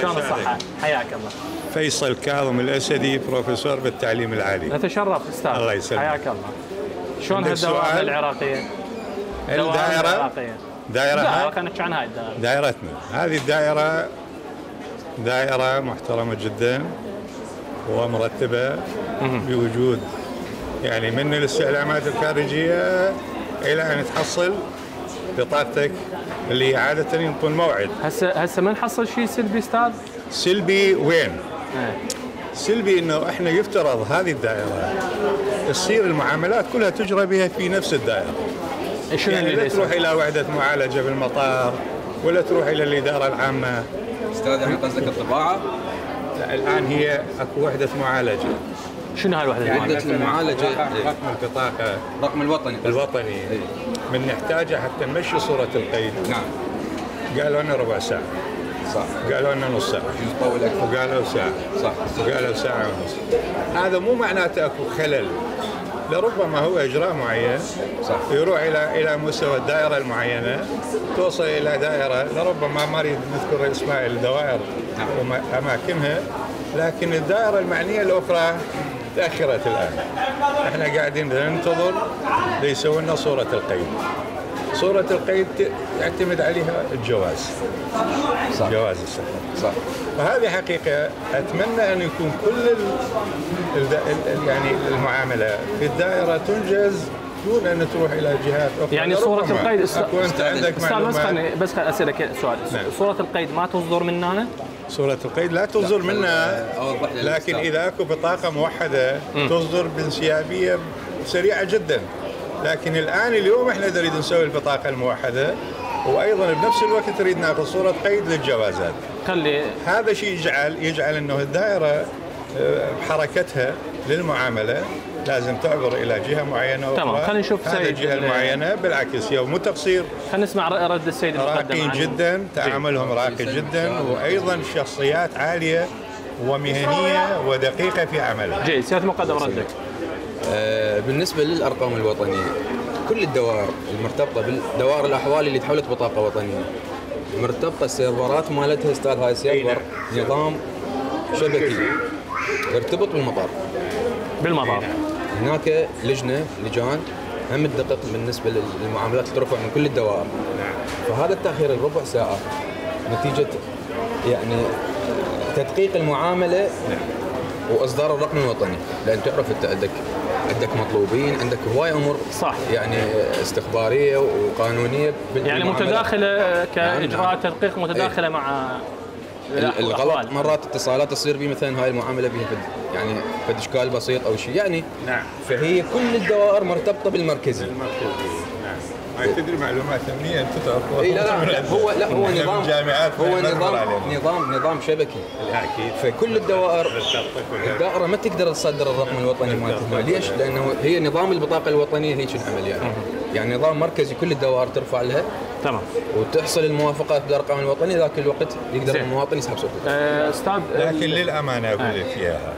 S1: شلون الصحه حياك الله.
S6: فيصل كاظم الأسدي بروفيسور بالتعليم العالي.
S1: نتشرف أستاذ.
S6: الله يسلمك.
S1: حياك الله. شلون هالدوائر؟ العراقية؟
S6: الدائرة
S1: العراقية
S6: دائرة
S1: خلينا نحكي عن هاي الدائره
S6: دائرتنا هذه الدائرة دائرة محترمة جدا ومرتبة بوجود يعني من الاستعلامات الخارجية إلى أن تحصل بطاقتك اللي عادة ينطون موعد
S1: هسه هسه ما نحصل شيء سلبي أستاذ؟
S6: سلبي وين؟
S1: إيه.
S6: سلبي إنه إحنا يفترض هذه الدائرة. تصير المعاملات كلها تجرى بها في نفس الدائرة.
S1: شنو
S6: يعني
S1: اللي
S6: لا؟ تروح إلى وحدة معالجة بالمطار ولا تروح إلى الإدارة العامة.
S3: أستاذ يعني قصدك الطباعة؟
S6: لا الآن هي أكو وحدة معالجة.
S1: شنو هاي الوحدة
S3: يعني
S1: المعالجة؟
S3: وحدة المعالجة.
S6: رقم البطاقة.
S3: رقم الوطني
S6: الوطني. من نحتاجه حتى نمشي صورة القيد.
S3: نعم.
S6: قالوا لنا ربع ساعة.
S3: صح.
S6: قالوا لنا نص
S3: ساعة.
S6: وقالوا ساعة.
S3: صح.
S6: وقالوا ساعة ونص. هذا مو معناته أكو خلل. لربما هو إجراء معين
S3: صح.
S6: يروح إلى إلى مستوى الدائرة المعينة توصل إلى دائرة لربما ما اريد نذكر اسماء الدوائر
S3: نعم.
S6: واماكنها لكن الدائرة المعنية الأخرى تأخرت الآن. إحنا قاعدين ننتظر ليسوي لنا صورة القيد. صورة القيد يعتمد عليها الجواز.
S3: صح.
S6: جواز السفر
S3: صح.
S6: فهذه حقيقة أتمنى أن يكون كل ال ال ال يعني المعاملة في الدائرة تنجز دون أن تروح إلى جهات أخرى.
S1: يعني صورة
S6: لربما
S1: القيد است-
S3: أستاذ-
S6: عندك
S1: أستاذ بس خليني بس خليني أسألك سؤال.
S6: نعم.
S1: صورة القيد ما تصدر مننا
S6: صورة القيد لا تصدر منا. لكن إذا أكو بطاقة موحدة تصدر بانسيابية سريعة جدا. لكن الآن اليوم إحنا نريد نسوي البطاقة الموحدة وأيضا بنفس الوقت نريد ناخذ صورة قيد للجوازات.
S1: خلي
S6: هذا شيء يجعل يجعل إنه الدائرة آه، بحركتها للمعاملة لازم تعبر إلى جهة معينة.
S1: تمام، خلينا نشوف
S6: هذه
S1: سيد
S6: الجهة
S1: ال-
S6: المعينة بالعكس هي مو تقصير.
S1: خلينا نسمع رد السيد المقدم
S6: راقين
S1: عن-
S6: جدا تعاملهم راقي جدا وأيضا شخصيات عالية ومهنية ودقيقة في عملها.
S1: جيد سياده المقدم ردك.
S3: بالنسبة للأرقام الوطنية كل الدوائر المرتبطة بالدوائر الأحوال اللي تحولت بطاقة وطنية. مرتبطة السيرفرات مالتها أستاذ هاي السيرفر نظام شبكي. يرتبط بالمطار.
S1: بالمطار.
S3: هناك لجنة لجان هم تدقق بالنسبة للمعاملات اللي ترفع من كل الدوائر. فهذا التأخير الربع ساعة نتيجة يعني تدقيق المعاملة وإصدار الرقم الوطني. لأن تعرف انت عندك عندك مطلوبين عندك هواي أمور
S1: صح.
S3: يعني استخبارية وقانونية
S1: يعني. متداخلة كاجراء
S3: نعم.
S1: تدقيق متداخلة مع
S3: ال- الغلط. مرات اتصالات تصير بي مثلا هاي المعاملة بها فد يعني فد إشكال بسيط أو شيء يعني
S6: نعم
S3: فهي كل الدوائر مرتبطة بالمركزي
S6: المركزي نعم تدري معلومات أمنية؟ أنت تعرفها
S3: إي لا لا هو لا هو نظام
S6: بالجامعات
S3: هو نظام. نظام نظام شبكي.
S6: أكيد.
S3: فكل الدوائر
S6: كلها.
S3: الدائرة ما تقدر تصدر الرقم الوطني مالتها. ليش؟ لأنه هي نظام البطاقة الوطنية هيك العمل يعني يعني نظام مركزي كل الدوائر ترفع لها.
S1: تمام.
S3: وتحصل الموافقات بالأرقام الوطنية ذاك الوقت يقدر. المواطن يسحب صوته.
S1: آه، أستاذ
S6: لكن للأمانة أقول لك إياها.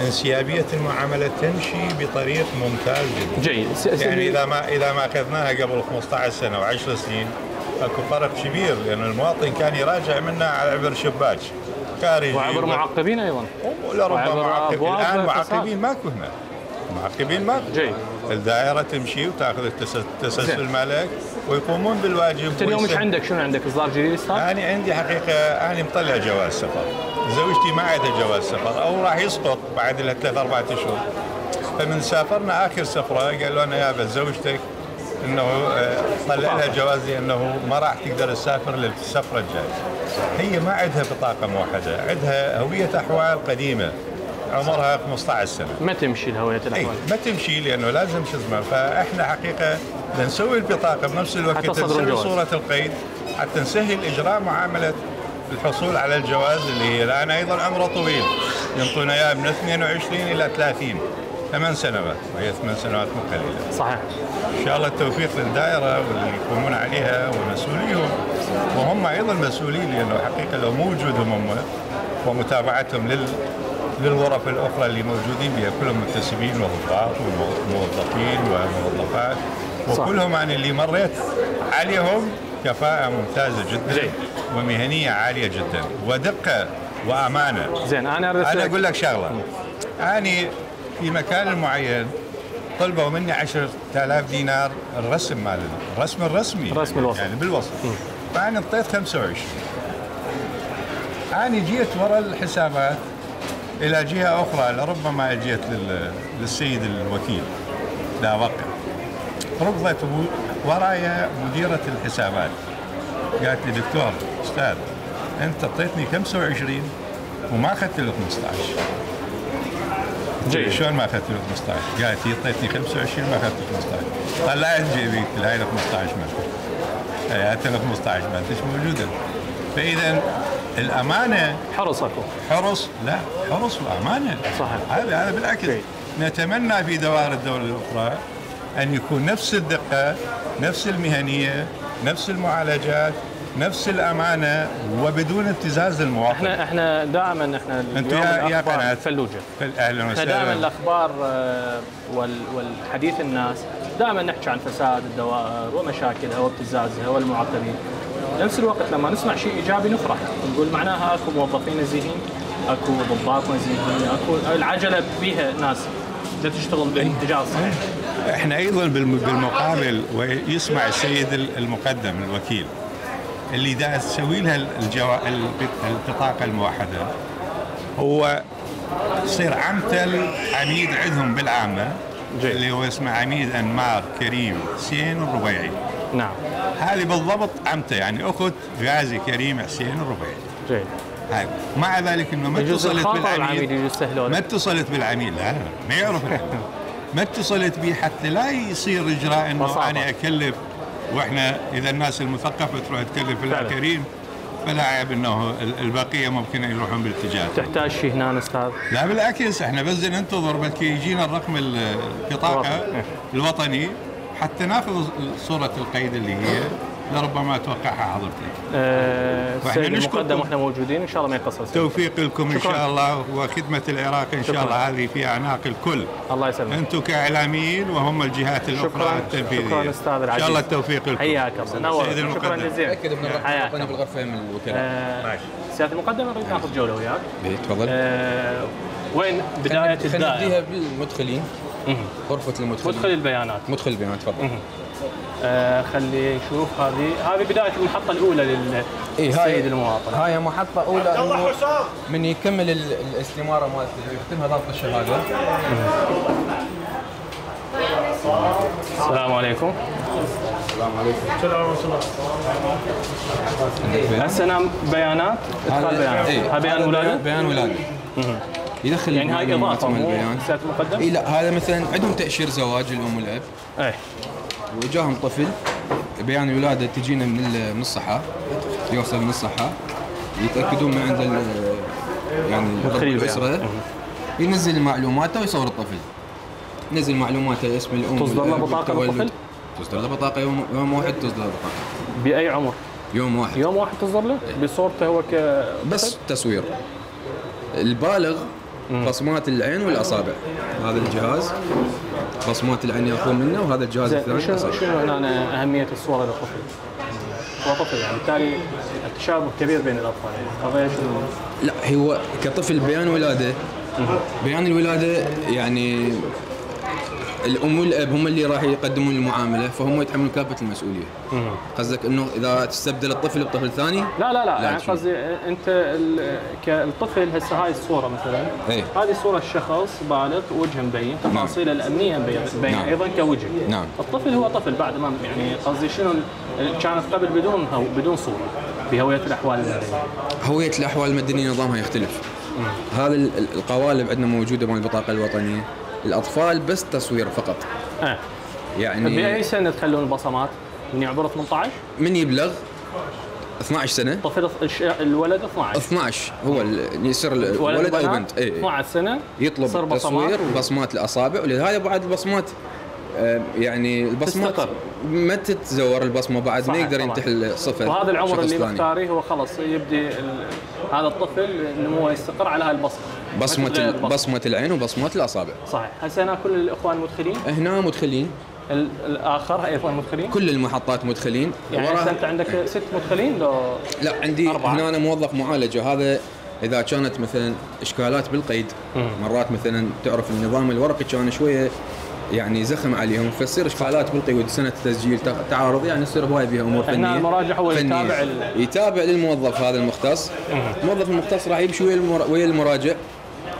S6: انسيابية المعاملة تمشي بطريق ممتاز جدا.
S1: جيد.
S6: يعني إذا ما إذا ما أخذناها قبل 15 سنة و10 سنين أكو فرق كبير. لأن المواطن كان يراجع منا على عبر شباك. خارجي
S1: وعبر معقبين أيضا.
S6: لربما
S1: وعبر
S6: معقب.
S1: أبواب
S6: الان. معقبين ماكو هنا. معقبين ماكو.
S1: جيد.
S6: الدائرة تمشي وتأخذ التس- التسلسل. مالك. ويقومون بالواجب
S1: أنت اليوم
S6: إيش
S1: عندك؟ شنو عندك؟ إصدار جديد أستاذ؟
S6: أنا عندي حقيقة أنا مطلع جواز سفر. زوجتي ما عندها جواز سفر أو راح يسقط بعد لها ثلاث أربع أشهر. فمن سافرنا آخر سفرة قالوا لنا يا زوجتك إنه آه، طلع لها جواز لأنه ما راح تقدر تسافر للسفرة الجاية. هي ما عندها بطاقة موحدة عندها هوية أحوال قديمة. عمرها 15 سنة.
S1: ما تمشي الهويه الأحوال.
S6: ما تمشي لأنه لازم شو اسمه فإحنا حقيقة نسوي البطاقة بنفس الوقت نسوي. صورة القيد حتى نسهل إجراء معاملة الحصول على الجواز اللي هي الآن أيضا عمره طويل. ينطونا اياه من 22 إلى 30 ثمان سنوات. وهي ثمان سنوات مو قليلة.
S1: صحيح.
S6: إن شاء الله التوفيق للدائرة واللي يقومون عليها ومسؤوليهم وهم أيضا مسؤولين لأنه حقيقة لو مو وجودهم هم ومتابعتهم لل للغرف الأخرى اللي موجودين بها كلهم مكتسبين وضباط وموظفين وموظفات. وكلهم عن اللي مريت عليهم كفاءة ممتازة جدا
S1: زين.
S6: ومهنية عالية جدا ودقة وأمانة
S1: زين أنا أريد
S6: أنا
S1: أسألك-
S6: أقول لك شغلة اني في مكان معين طلبوا مني 10000 دينار الرسم مال الرسم الرسمي
S1: الرسم الوسط.
S6: يعني بالوسط فأنا انطيت 25 أنا جيت ورا الحسابات إلى جهة أخرى لربما جيت لل- للسيد الوكيل لا وقع ركضت و- ورايا مديرة الحسابات. قالت لي دكتور أستاذ أنت أعطيتني 25 وما أخذت له 15
S1: جيد.
S6: شلون ما أخذت له 15 قالت لي أعطيتني 25 ما أخذت له 15 طلعت جيبي قلت هاي ال 15 مالتك. هات ال 15 مالتك موجودة. فإذا الأمانة.
S1: حرص أكو.
S6: حرص؟ لا حرص وأمانة.
S1: صحيح.
S6: هذا هذا بالعكس.
S1: جيد.
S6: نتمنى في دوائر الدولة الأخرى أن يكون نفس الدقة نفس المهنية نفس المعالجات نفس الأمانة وبدون ابتزاز للمواطن
S1: إحنا إحنا دائما
S6: إحنا
S1: اليوم
S6: يا- يا قناة.
S1: فلوجة.
S6: أهلا
S1: إحنا دائما
S6: وسهلا
S1: الأخبار آه، وال- والحديث الناس دائما نحكي عن فساد الدوائر ومشاكلها وابتزازها والمعقبين. بنفس الوقت لما نسمع شيء إيجابي نفرح. نقول معناها أكو موظفين نزيهين أكو ضباط نزيهين أكو العجلة بيها ناس تشتغل بالاتجاه الصحيح
S6: إحنا أيضا بالم- بالمقابل ويسمع السيد المقدم الوكيل اللي دا تسوي لها الجوا... البطاقه الموحدة هو يصير عمتل عميد عندهم بالعامة
S1: جيد.
S6: اللي هو اسمه عميد انمار كريم حسين الربيعي.
S1: نعم.
S6: هذه بالضبط عمته يعني أخت غازي كريم حسين الربيعي
S1: جيد.
S6: هاي. مع ذلك إنه ما اتصلت
S1: يستهلون
S6: ما اتصلت بالعميل لا ما يعرف. ما اتصلت به حتى لا يصير إجراء إنه
S1: بساطة.
S6: أنا أكلف. وإحنا إذا الناس المثقفة تروح تكلف. الكريم فلا عيب إنه ال- البقية ممكن يروحون بالاتجاه
S1: تحتاج شيء هنا أستاذ؟
S6: لا بالعكس إحنا بس ننتظر بلكي يجينا الرقم ال- البطاقه
S1: الوطني.
S6: حتى ناخذ صورة القيد اللي هي لربما توقعها حضرتك
S1: السيد
S6: نشكركم.
S1: المقدم وإحنا موجودين إن شاء الله ما يقصر.
S6: توفيق لكم إن
S1: شكراً.
S6: شاء الله وخدمة العراق إن شاء
S1: شكراً.
S6: الله هذه في أعناق الكل.
S1: الله يسلمك.
S6: أنتم كإعلاميين وهم الجهات الأخرى
S1: شكرا.
S6: التنفيذية.
S1: شكرا أستاذ
S6: إن
S1: العزيز.
S6: شاء الله التوفيق لكم.
S1: حياك الله. نور
S6: سيد
S1: شكرا
S6: المقدم.
S1: جزيلا.
S3: تاكد من الرقم
S1: حياك
S3: الوطني
S1: الله.
S3: بالغرفه من الوكلاء
S1: آه، سيادة المقدم نريد ناخذ جولة وياك.
S3: إيه، تفضل.
S1: آه، وين بداية
S3: خلينا
S1: الدائرة؟
S3: نبديها بالمدخلين. غرفة المدخلين.
S1: مدخل البيانات.
S3: مدخل البيانات تفضل.
S1: آه، خلي نشوف هذه. هذه بداية المحطة
S3: الأولى
S1: للسيد
S3: هاي
S1: المواطن.
S3: هاي محطة أولى إنه من يكمل ال- الاستمارة مالته. يختمها ضابط الشهاده
S1: السلام عليكم. هسه نعم بيانات إدخال بيانات.
S3: إيه،
S1: هذا بيان ولادة؟
S3: بيان ولادة. يدخل
S1: يعني هاي
S3: إضافة
S1: مو
S3: البيان
S1: سياده المقدم
S3: إي لا هذا مثلا عندهم تأشير زواج الام والاب
S1: إيه
S3: وجاهم طفل بيان الولاده تجينا من من الصحة يوصل من الصحة يتأكدون من عند يعني. الأسرة. ينزل معلوماته ويصور الطفل. ينزل معلوماته اسم الأم
S1: تصدر له
S3: والتولد.
S1: للطفل؟
S3: تصدر له بطاقة يوم يوم واحد تصدر له بطاقة.
S1: بأي عمر؟
S3: يوم واحد.
S1: يوم واحد تصدر له؟ بصورته هو ك
S3: بس تصوير. البالغ بصمات العين والأصابع هذا الجهاز بصمات العين يأخذون منه وهذا الجهاز الثاني
S1: شنو. شنو هنا أهمية الصورة للطفل؟ هو طفل يعني بالتالي التشابه كبير بين الأطفال يعني؟
S3: لا هو كطفل بيان ولادة بيان الولادة يعني الأم والأب هم اللي راح يقدمون المعاملة فهم يتحملون كافة المسؤولية. قصدك إنه إذا تستبدل الطفل بطفل ثاني؟
S1: لا لا لا. يعني
S3: شنو؟
S1: قصدي أنت ال- كالطفل هسه هاي الصورة مثلا.
S3: إيه.
S1: هذه صورة الشخص بالغ وجهه مبين. تفاصيله الأمنية مبين
S3: نعم.
S1: أيضا كوجه.
S3: نعم.
S1: الطفل هو طفل بعد ما يعني قصدي شنو كانت قبل بدون هو بدون صورة بهوية الأحوال المدنية.
S3: هوية الأحوال المدنية نظامها يختلف. هذا ال- ال- القوالب عندنا موجودة مال البطاقة الوطنية. الأطفال بس تصوير فقط.
S1: آه.
S3: يعني
S1: بأي سنة تخلون البصمات؟ من يعبر 18
S3: من يبلغ 12 سنة.
S1: طفل الولد 12
S3: 12 هو يصير ال- ولد أو
S1: وبنات
S3: بنت. اي
S1: 12 سنة
S3: يطلب
S1: بصمات؟
S3: تصوير وبصمات الاصابع ولهذا بعد البصمات يعني البصمات
S1: تستقر.
S3: ما تتزور البصمة بعد ما يقدر
S1: طبعاً.
S3: ينتحل صفر
S1: وهذا العمر اللي. مختاريه هو خلص يبدي هذا الطفل نموه يستقر على هاي البصمة
S3: بصمة. بصمة العين وبصمات الأصابع
S1: صحيح هسه هنا كل الإخوان مدخلين
S3: هنا مدخلين
S1: ال- الآخر أيضا مدخلين
S3: كل المحطات مدخلين
S1: يعني أنت عندك ست مدخلين لو
S3: لا عندي
S1: أربعة.
S3: هنا أنا موظف معالجة هذا إذا كانت مثلا إشكالات بالقيد مرات مثلا تعرف النظام الورقي كان شوية يعني زخم عليهم فتصير إشكالات بالقيود سنة تسجيل تع- تعارض يعني يصير هواي بها أمور
S1: هنا
S3: فنية.
S1: المراجع هو
S3: فنية.
S1: يتابع ال-
S3: يتابع للموظف هذا المختص. الموظف المختص راح يمشي ويا المرا- ويا المراجع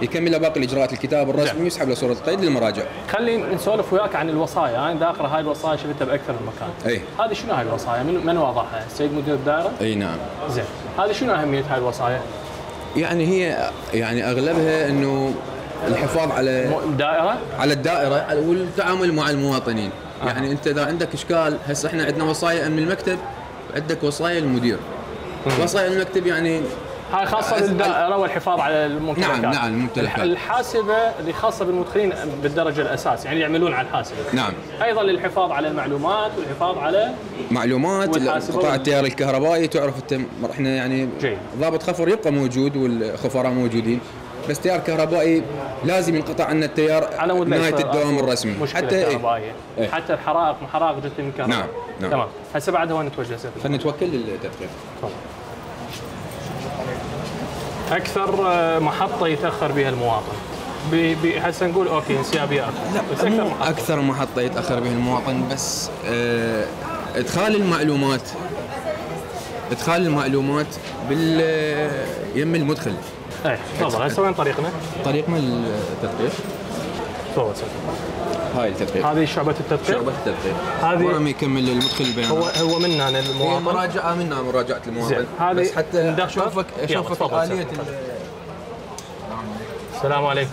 S3: يكمل له باقي الإجراءات الكتاب الرسمي ويسحب له صورة القيد للمراجع.
S1: خلينا نسولف وياك عن الوصايا أنا داخل هاي الوصايا شفتها بأكثر من مكان.
S3: أي.
S1: هذه شنو هاي الوصايا؟ من من وضعها السيد مدير الدائرة؟
S3: أي نعم.
S1: زين. هذه شنو أهمية هاي الوصايا؟
S3: يعني هي يعني أغلبها إنه الحفاظ على
S1: مو- دائره
S3: على الدائرة والتعامل مع المواطنين. يعني انت اذا عندك اشكال هسه إحنا عندنا وصايا امن المكتب عندك وصايا المدير. وصايا المكتب يعني
S1: هاي خاصة بالدائرة والحفاظ على الممتلكات.
S3: نعم، نعم، الممتلكات.
S1: الح- الحاسبة اللي خاصة بالمدخلين بالدرجة الأساس يعني يعملون على الحاسبة.
S3: نعم.
S1: أيضا للحفاظ على المعلومات والحفاظ على
S3: معلومات قطاع التيار الكهربائي تعرف انت إحنا يعني
S1: جيد.
S3: ضابط خفر يبقى موجود والخفراء موجودين. بس تيار كهربائي لازم ينقطع عنا التيار
S1: على مود نهاية
S3: الدوام الرسمي.
S1: مشكلة
S3: حتى إيه.
S1: كهربائية.
S3: إيه.
S1: حتى الحرائق محرائق جت من الكهرباء
S3: نعم، نعم.
S1: تمام. هسه بعدها وين نتوجه سيدي؟
S3: خلينا نتوكل للتدقيق.
S1: أكثر آه، محطة يتأخر بها المواطن. هسه نقول okay انسيابيات بس أكثر
S3: مو
S1: محطة.
S3: أكثر محطة يتأخر به المواطن بس آه إدخال المعلومات. إدخال المعلومات بال يم المدخل.
S1: إيه تفضل. هسه وين طريقنا؟
S3: طريقنا التدقيق
S1: تفضل.
S3: هاي التدقيق.
S1: هذه شعبة التدقيق؟
S3: شعبة التدقيق.
S1: هذه-
S3: ورا ما يكمل المدخل
S1: هو
S3: البيانات
S1: هو منا
S3: هي
S1: للمواطن
S3: مراجعة منا مراجعة المواطن
S1: زين، هذه
S3: بس حتى. اشوفك
S1: أشوفك
S3: آلية
S1: السلام عليكم.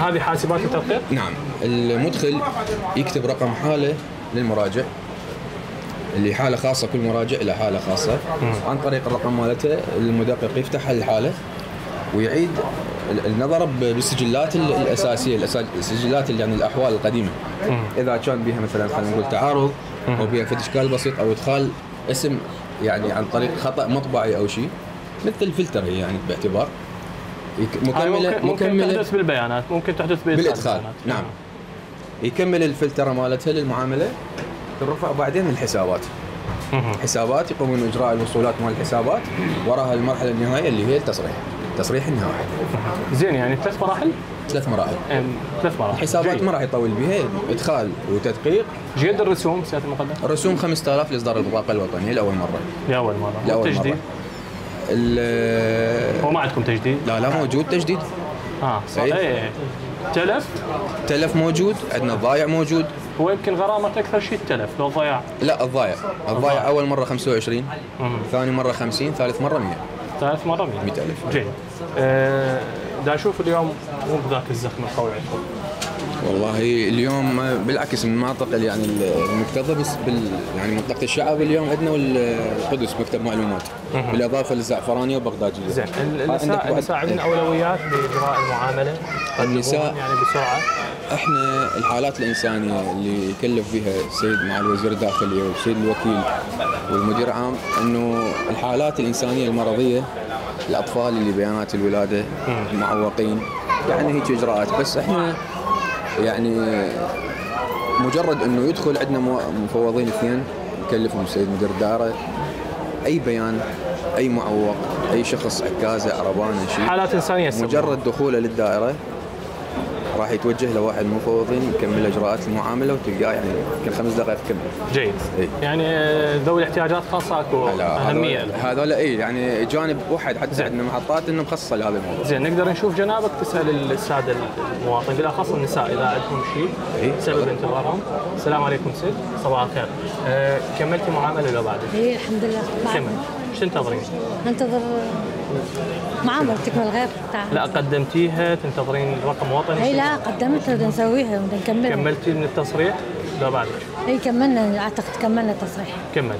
S1: هذه حاسبات التدقيق؟
S3: نعم. المدخل يكتب رقم حالة للمراجع. اللي حالة خاصة كل مراجع له حالة خاصة. عن طريق الرقم مالته المدقق يفتح الحالة ويعيد ال- النظر بالسجلات ال- الأساسية الأسا- السجلات اللي يعني الأحوال القديمة. إذا كان بها مثلا خلينا نقول تعارض أو بها فد اشكال بسيط أو إدخال اسم يعني عن طريق خطأ مطبعي أو شيء مثل فلتر هي يعني باعتبار.
S1: هاي
S3: مكمله
S1: ممكن, ممكن تحدث بالبيانات ممكن تحدث
S3: بالإدخال.
S1: البيانات.
S3: نعم. يكمل الفلترة مالتها للمعاملة ترفع بعدين الحسابات. حسابات يقومون إجراء الوصولات مال الحسابات وراها المرحلة النهائية اللي هي التصريح. التصريح النهائي.
S1: زين يعني ثلاث مراحل؟
S3: ثلاث مراحل.
S1: ثلاث مراحل.
S3: الحسابات. ما راح يطول بها إدخال وتدقيق.
S1: جيد الرسوم سيادة المقدم
S3: رسوم 5000 لإصدار البطاقة الوطنية لأول
S1: مرة. لأول
S3: مرة.
S1: لأول
S3: مرة. ال-
S1: هو ما عندكم تجديد؟
S3: لا لا موجود تجديد.
S1: آه
S3: إيه.
S1: إيه. تلف؟
S3: تلف موجود عندنا الضايع موجود.
S1: هو يمكن غرامة أكثر شيء التلف لو ضيع.
S3: لا الضايع. الضايع أول مرة 25
S1: مم.
S3: ثاني مرة 50 ثالث مرة 100
S1: ثالث مرة 100
S3: 100,000.
S1: جيد. آه دا أشوف اليوم مو بذاك الزخم القوي عندكم.
S3: والله اليوم بالعكس من المناطق يعني المكتظة بس بال يعني منطقة الشعب اليوم عندنا والقدس مكتب معلومات بالإضافة للزعفرانيه وبغداديه
S1: زين النساء عندنا أولويات باجراء المعاملة؟
S3: النساء-
S1: يعني بسرعة.
S3: إحنا الحالات الإنسانية اللي يكلف بها السيد مع الوزير الداخليه والسيد الوكيل والمدير العام إنه الحالات الإنسانية المرضية الأطفال اللي بيانات الولادة المعوقين يعني هيك إجراءات. بس إحنا يعني مجرد إنه يدخل عندنا مفوضين اثنين يكلفهم السيد مدير الدائرة أي بيان أي معوق أي شخص عكازة عربانة شيء
S1: حالات إنسانية.
S3: مجرد دخوله للدائرة راح يتوجه لواحد من المفوضين يكمل إجراءات المعاملة وتلقاه يعني يمكن خمس دقائق تكمل.
S1: جيد
S3: إيه.
S1: يعني ذوي الاحتياجات خاصه
S3: أكو
S1: أهمية
S3: هذول- إي يعني جانب واحد حتى عندنا محطات إنه مخصصة لهذا الموضوع.
S1: زين نقدر نشوف جنابك تسأل السادة المواطنين بالأخص النساء إذا عندهم شيء
S3: إيه.
S1: سبب انتظارهم السلام عليكم ست صباح الخير أه كملتي معاملة ولا بعد؟
S7: إي الحمد لله
S1: كمل إيش تنتظرين؟
S7: ننتظر معاملة تكمل غير تعال
S1: لا قدمتيها تنتظرين رقم وطني
S7: إي لا قدمت بدنا نسويها بدنا نكملها
S1: كملتي من التصريح؟ لا بعدك
S7: إي كملنا أعتقد كملنا تصريح
S1: كملت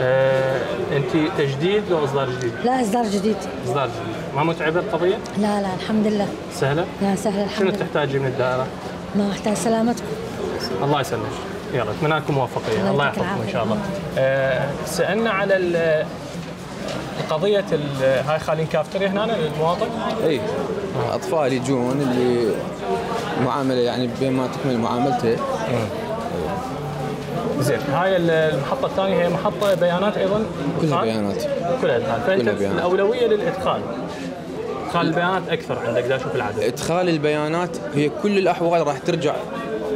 S1: أه انت تجديد لو إصدار جديد؟
S7: لا إصدار جديد
S1: إصدار جديد ما متعبة القضية؟
S7: لا لا الحمد لله
S1: سهلة؟
S7: لا سهل
S1: شنو
S7: الحمد لله
S1: تحتاجي من الدائرة؟
S7: ما أحتاج سلامتكم
S1: الله يسلمك يلا أتمنى لكم موفقية
S7: الله
S1: يحفظكم
S7: إن.
S1: شاء الله آه، سألنا على قضية هاي خالين كافتريا هنا المواطن؟
S3: إي أطفال يجون اللي معاملة يعني بين ما تكمل معاملته.
S1: زين هاي ال- المحطة الثانية هي محطة بيانات أيضا؟
S3: كلها؟ بيانات.
S1: كلها ادخال
S3: فأنت بيانات.
S1: الأولوية للإدخال. إدخال البيانات أكثر عندك دا أشوف العدد
S3: إدخال البيانات هي كل الأحوال راح ترجع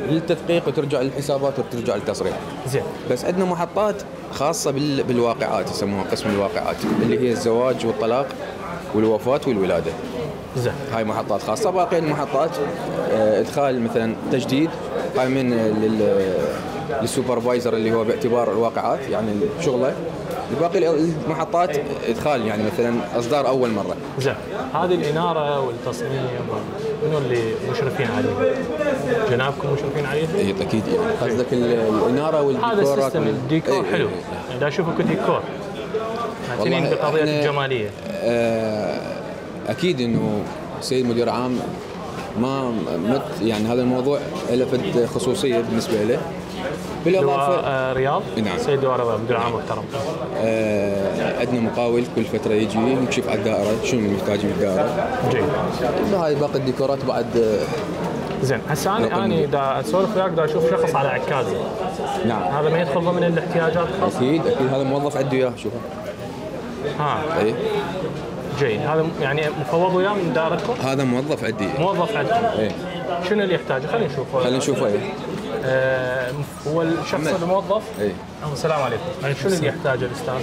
S3: للتدقيق وترجع للحسابات وترجع للتصريح.
S1: زين.
S3: بس عندنا محطات خاصة بال- بالواقعات يسموها قسم الواقعات اللي هي الزواج والطلاق والوفاة والولادة.
S1: زين.
S3: هاي محطات خاصة. باقي المحطات آه، إدخال مثلا تجديد هاي من لل لل supervisor اللي هو باعتبار الواقعات يعني شغله. الباقي المحطات إدخال يعني مثلا إصدار أول مرة.
S1: زين هذه الإنارة والتصميم منو اللي مشرفين عليه؟ جنابكم مشرفين عليه؟
S3: اي أكيد يعني قصدك ال- الإنارة
S1: هذا
S3: والديكورات
S1: ال system
S3: وال-
S1: الديكور
S3: إي،
S1: حلو.
S3: إي.
S1: يعني دا أشوفه كديكور اعتنين
S3: والله بقضية
S1: الجمالية.
S3: آه، أكيد إنه سيد مدير عام ما مت يعني هذا الموضوع له خصوصية بالنسبة له. بالاضافه
S1: آه، رياض.
S3: نعم.
S1: سيد رياض مدير عام محترم.
S3: آه، عندنا مقاول كل فترة يجي يكشف على الدائرة شنو محتاج من الدائرة.
S1: جيد.
S3: هاي باقي الديكورات بعد آه،
S1: زين هسه أنا
S3: أنا.
S1: دا أسولف وياك دا أشوف شخص على عكازه
S3: نعم.
S1: هذا ما يدخل ضمن الاحتياجات الخاصه
S3: أكيد أكيد. هذا موظف عنده اياه شوفه.
S1: ها.
S3: إي.
S1: جيد. هذا يعني مفوض وياه من داركم
S3: هذا موظف عندي.
S1: موظف عندكم.
S3: إي.
S1: شنو اللي يحتاجه؟ خلينا نشوف
S3: خلينا نشوفه
S1: آه هو الشخص. الموظف؟
S3: إي.
S1: السلام عليكم. شنو اللي يحتاجه الأستاذ؟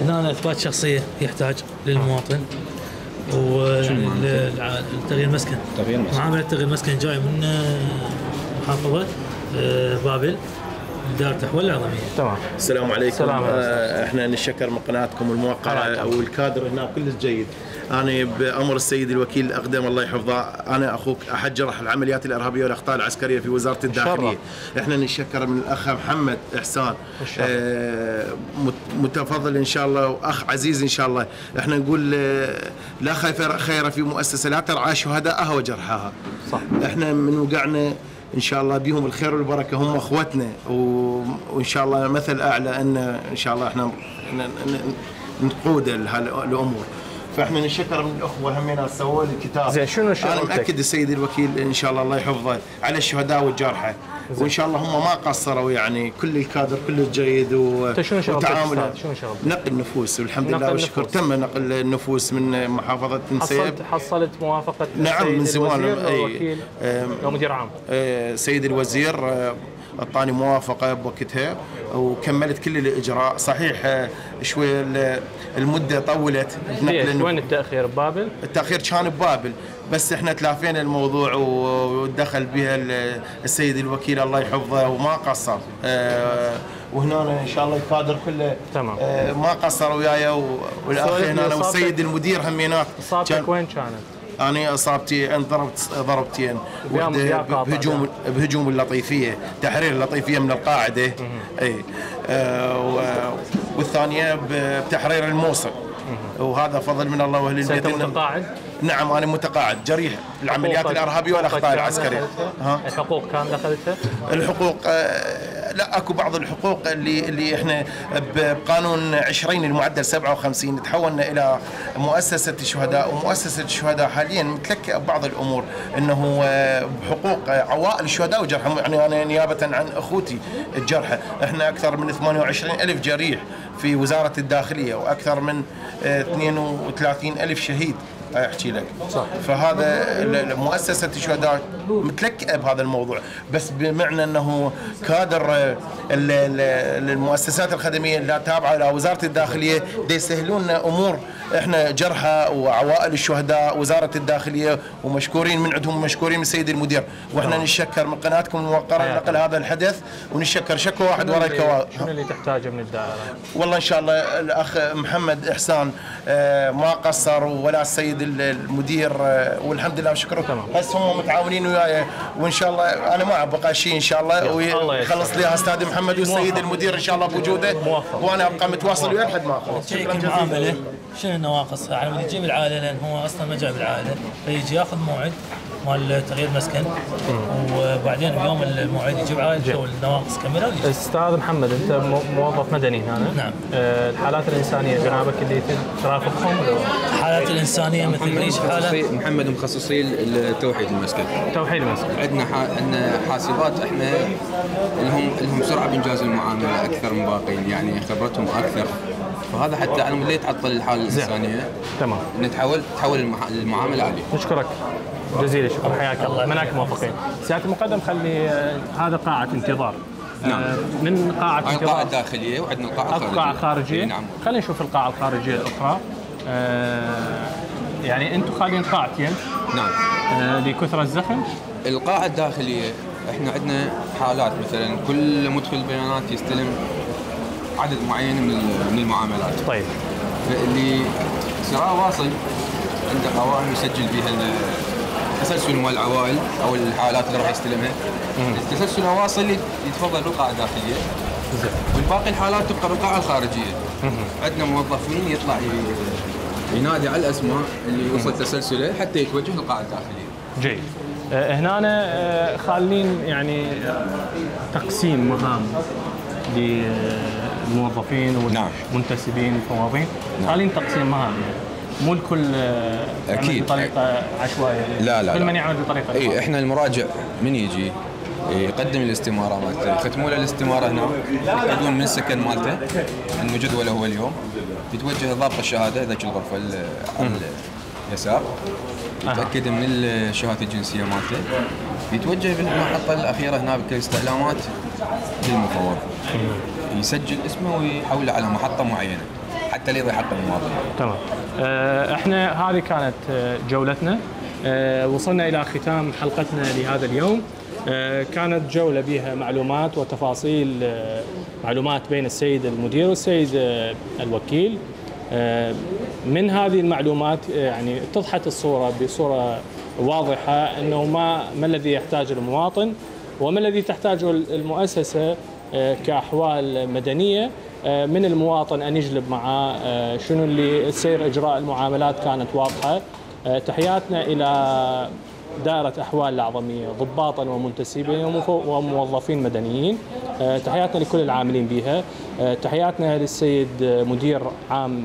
S8: هنا اثبات شخصية يحتاج للمواطن وتغيير مسكن
S3: تغيير مسكن.
S8: معاملة تغيير مسكن جاي من آه، محافظة آه، بابل دار تحويل العظمية.
S1: تمام.
S9: السلام عليكم.
S1: السلام عليكم.
S9: آه، إحنا نشكر من قناتكم الموقره
S1: الله.
S9: والكادر هنا كلش جيد. أنا بأمر السيد الوكيل الاقدم الله يحفظه. أنا أخوك أحد جرح العمليات الإرهابية والأخطاء العسكرية في وزارة الداخلية. إحنا نشكر من الأخ محمد
S1: إحسان.
S9: آه، مت- متفضل إن شاء الله وأخ عزيز إن شاء الله. إحنا نقول آه، لا خير خير في مؤسسة لا ترعى شهداءها وجرحاها.
S1: صح.
S9: إحنا من وقعنا إن شاء الله بيهم الخير والبركة هم أخوتنا. وإن شاء الله مثل أعلى أن إن شاء الله إحنا نقود الأمور فاحنا نشكر من الاخوه همين سووا لي الكتاب
S1: زين، شنو أنا؟
S9: مأكد السيد الوكيل إن شاء الله الله يحفظه على الشهداء والجرحى وإن شاء الله هم ما قصروا يعني كل الكادر كله جيد وتعامله؟ نقل نفوس والحمد لله والشكر. تم نقل النفوس من محافظة نسيب
S1: حصلت حصلت موافقة
S9: نعم، من زمان،.
S1: لو مدير عام
S9: آه، سيد الوزير آه، أعطاني موافقة بوقتها وكملت كل الإجراء صحيح آه، شوي ال- المدة طولت
S1: ليش. وين التأخير ببابل؟
S9: التأخير كان ببابل بس إحنا تلافينا الموضوع ودخل بها ال- السيد الوكيل الله يحفظه وما قصر آه، وهنا إن شاء الله الكادر كله
S1: تمام.
S9: آه، ما قصر وياي والاخ هنا والسيد المدير همينات
S1: اصابتك وين كانت؟
S9: أنا اصابتي ضربتين. واحدة
S1: ويا قاطع
S9: بهجوم بهجوم اللطيفية تحرير اللطيفية من القاعدة. إي. آه والثانية بتحرير الموصل. وهذا فضل من الله
S1: وأهل
S9: البيت
S1: متقاعد؟
S9: نعم أنا متقاعد جريح. العمليات الأرهابية والاخطاء
S1: العسكرية؟
S9: ها؟
S1: الحقوق كامله اخذتها؟
S9: الحقوق آه، لا اكو بعض الحقوق اللي اللي إحنا بقانون 20 المعدل 57 تحولنا إلى مؤسسة الشهداء ومؤسسة الشهداء حاليا متلكئة ببعض الأمور انه آه، بحقوق آه، عوائل الشهداء وجرحى يعني أنا نيابة عن اخوتي الجرحى إحنا أكثر من 28 ألف جريح في وزارة الداخلية وأكثر من آه، 32 ألف شهيد. أحكي لك. صح. فهذا مؤسسة الشهداء متلكئة بهذا الموضوع. بس بمعنى أنه كادر ال- ال- المؤسسات الخدمية اللي تابعة لوزاره الداخلية دي يسهلون أمور. إحنا جرحى وعوائل الشهداء وزارة الداخلية ومشكورين من عندهم مشكورين من السيد المدير. وإحنا نشكر من قناتكم الموقره
S1: حياك
S9: نقل هذا الحدث ونشكر شكوى واحد ورا الكوارث.
S1: شنو اللي تحتاجه من الدائرة؟
S9: والله إن شاء الله الأخ محمد إحسان آه، ما قصر ولا السيد ال- المدير آه، والحمد لله وشكره
S1: تمام.
S9: بس هم متعاونين وياي وإن شاء الله أنا ما بقى شيء إن شاء الله ويخلص لي أستاذ محمد والسيد. المدير إن شاء الله بوجوده. وأنا أبقى متواصل وياه لحد ما اخلص شكرا جزيلا
S8: شنو النواقص؟ يعني يجيب العائله لأن هو أصلا ما جاء بالعائله فيجي ياخذ موعد مال تغيير مسكن وبعدين بيوم الموعد يجيب عائلته والنواقص كامله ويجي.
S1: أستاذ محمد انت مو- موظف مدني هنا
S8: نعم.
S1: آه، الحالات الإنسانية جنابك اللي ترافقهم
S8: الحالات الإنسانية مثل إيش حاله؟
S3: محمد مخصصي التوحيد المسكن
S1: توحيد المسكن
S3: عندنا. عندنا حاسبات إحنا لهم لهم سرعة بإنجاز المعاملة أكثر من باقيين يعني خبرتهم أكثر فهذا حتى على مود تعطل الحالة الإنسانية
S1: تمام
S3: ان تحول. المعاملة عليه
S1: نشكرك جزيل الشكر. حياك الله. مناك موفقين. سيادة المقدم خلي آه، هذا قاعة انتظار. آه،
S3: نعم.
S1: من قاعة
S3: هاي القاعه
S1: انتظار
S3: الداخليه وعندنا القاعه الخارجيه
S1: قاعة خارجية.
S3: إي نعم.
S1: خلينا نشوف القاعة الخارجية الأخرى. آه، يعني أنتم خالين قاعتين.
S3: نعم.
S1: آه، لكثرة الزخم.
S3: القاعة الداخلية إحنا عندنا حالات مثلا كل مدخل بيانات يستلم عدد معين من ال- من المعاملات.
S1: طيب.
S3: اللي سراء واصل عنده قوائم يسجل بها ال- تسلسل مال العوائل أو الحالات اللي راح يستلمها. التسلسل واصل يتفضل بالقاعه الداخليه والباقي الحالات تبقى بالقاعه الخارجيه عندنا موظفين يطلع ينادي على الأسماء اللي وصل تسلسله حتى يتوجه للقاعه الداخليه
S1: جيد. آه، هنا آه، خالين يعني آه، تقسيم مهام للموظفين
S3: نعم.
S1: والمنتسبين الفواضين
S3: نعم.
S1: خالين تقسيم مهام. يعني مو الكل آه،
S3: أكيد.
S1: بطريقة عشوائية.
S3: لا لا
S1: كل. من يعمل بطريقة
S3: اي إحنا المراجع من يجي؟ يقدم الاستمارة مالته. يختموا له الاستمارة هنا. يتاكدون من السكن مالته. انه جدوله هو اليوم. يتوجه لضابط الشهادة ذاك الغرفة ال- على اليسار. يتأكد من الشهادة الجنسية مالته. يتوجه بالمحطة الأخيرة هنا بالاستعلامات للمفوض. يسجل اسمه ويحوله على محطة معينة. يضيع حق المواطن.
S1: تمام. آه، إحنا هذه كانت آه، جولتنا. آه، وصلنا إلى ختام حلقتنا لهذا اليوم. كانت جولة بها معلومات وتفاصيل معلومات بين السيد المدير والسيد الوكيل. من هذه المعلومات يعني اتضحت الصورة بصورة واضحة أنه ما ما الذي يحتاجه المواطن وما الذي تحتاجه المؤسسة كأحوال مدنية. من المواطن أن يجلب معه آه، شنو اللي سير إجراء المعاملات كانت واضحة. آه، تحياتنا إلى دائرة أحوال الأعظمية ضباطا ومنتسبين وموظفين مدنيين. آه، تحياتنا لكل العاملين بها. آه، تحياتنا للسيد آه، مدير عام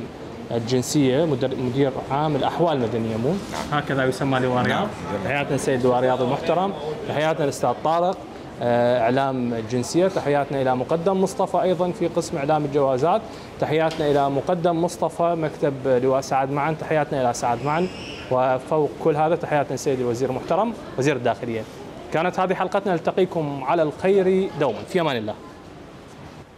S1: الجنسية مدير, عام الأحوال المدنية مو؟ هكذا يسمى لواء رياض. تحياتنا السيد لواء رياض المحترم. تحياتنا للأستاذ طارق. آه، إعلام الجنسيه تحياتنا إلى مقدم مصطفى أيضا في قسم إعلام الجوازات. تحياتنا إلى مقدم مصطفى مكتب لواء سعد معا. تحياتنا إلى سعد معا. وفوق كل هذا تحياتنا السيد الوزير المحترم وزير الداخلية. كانت هذه حلقتنا نلتقيكم على الخير دوما. في أمان الله.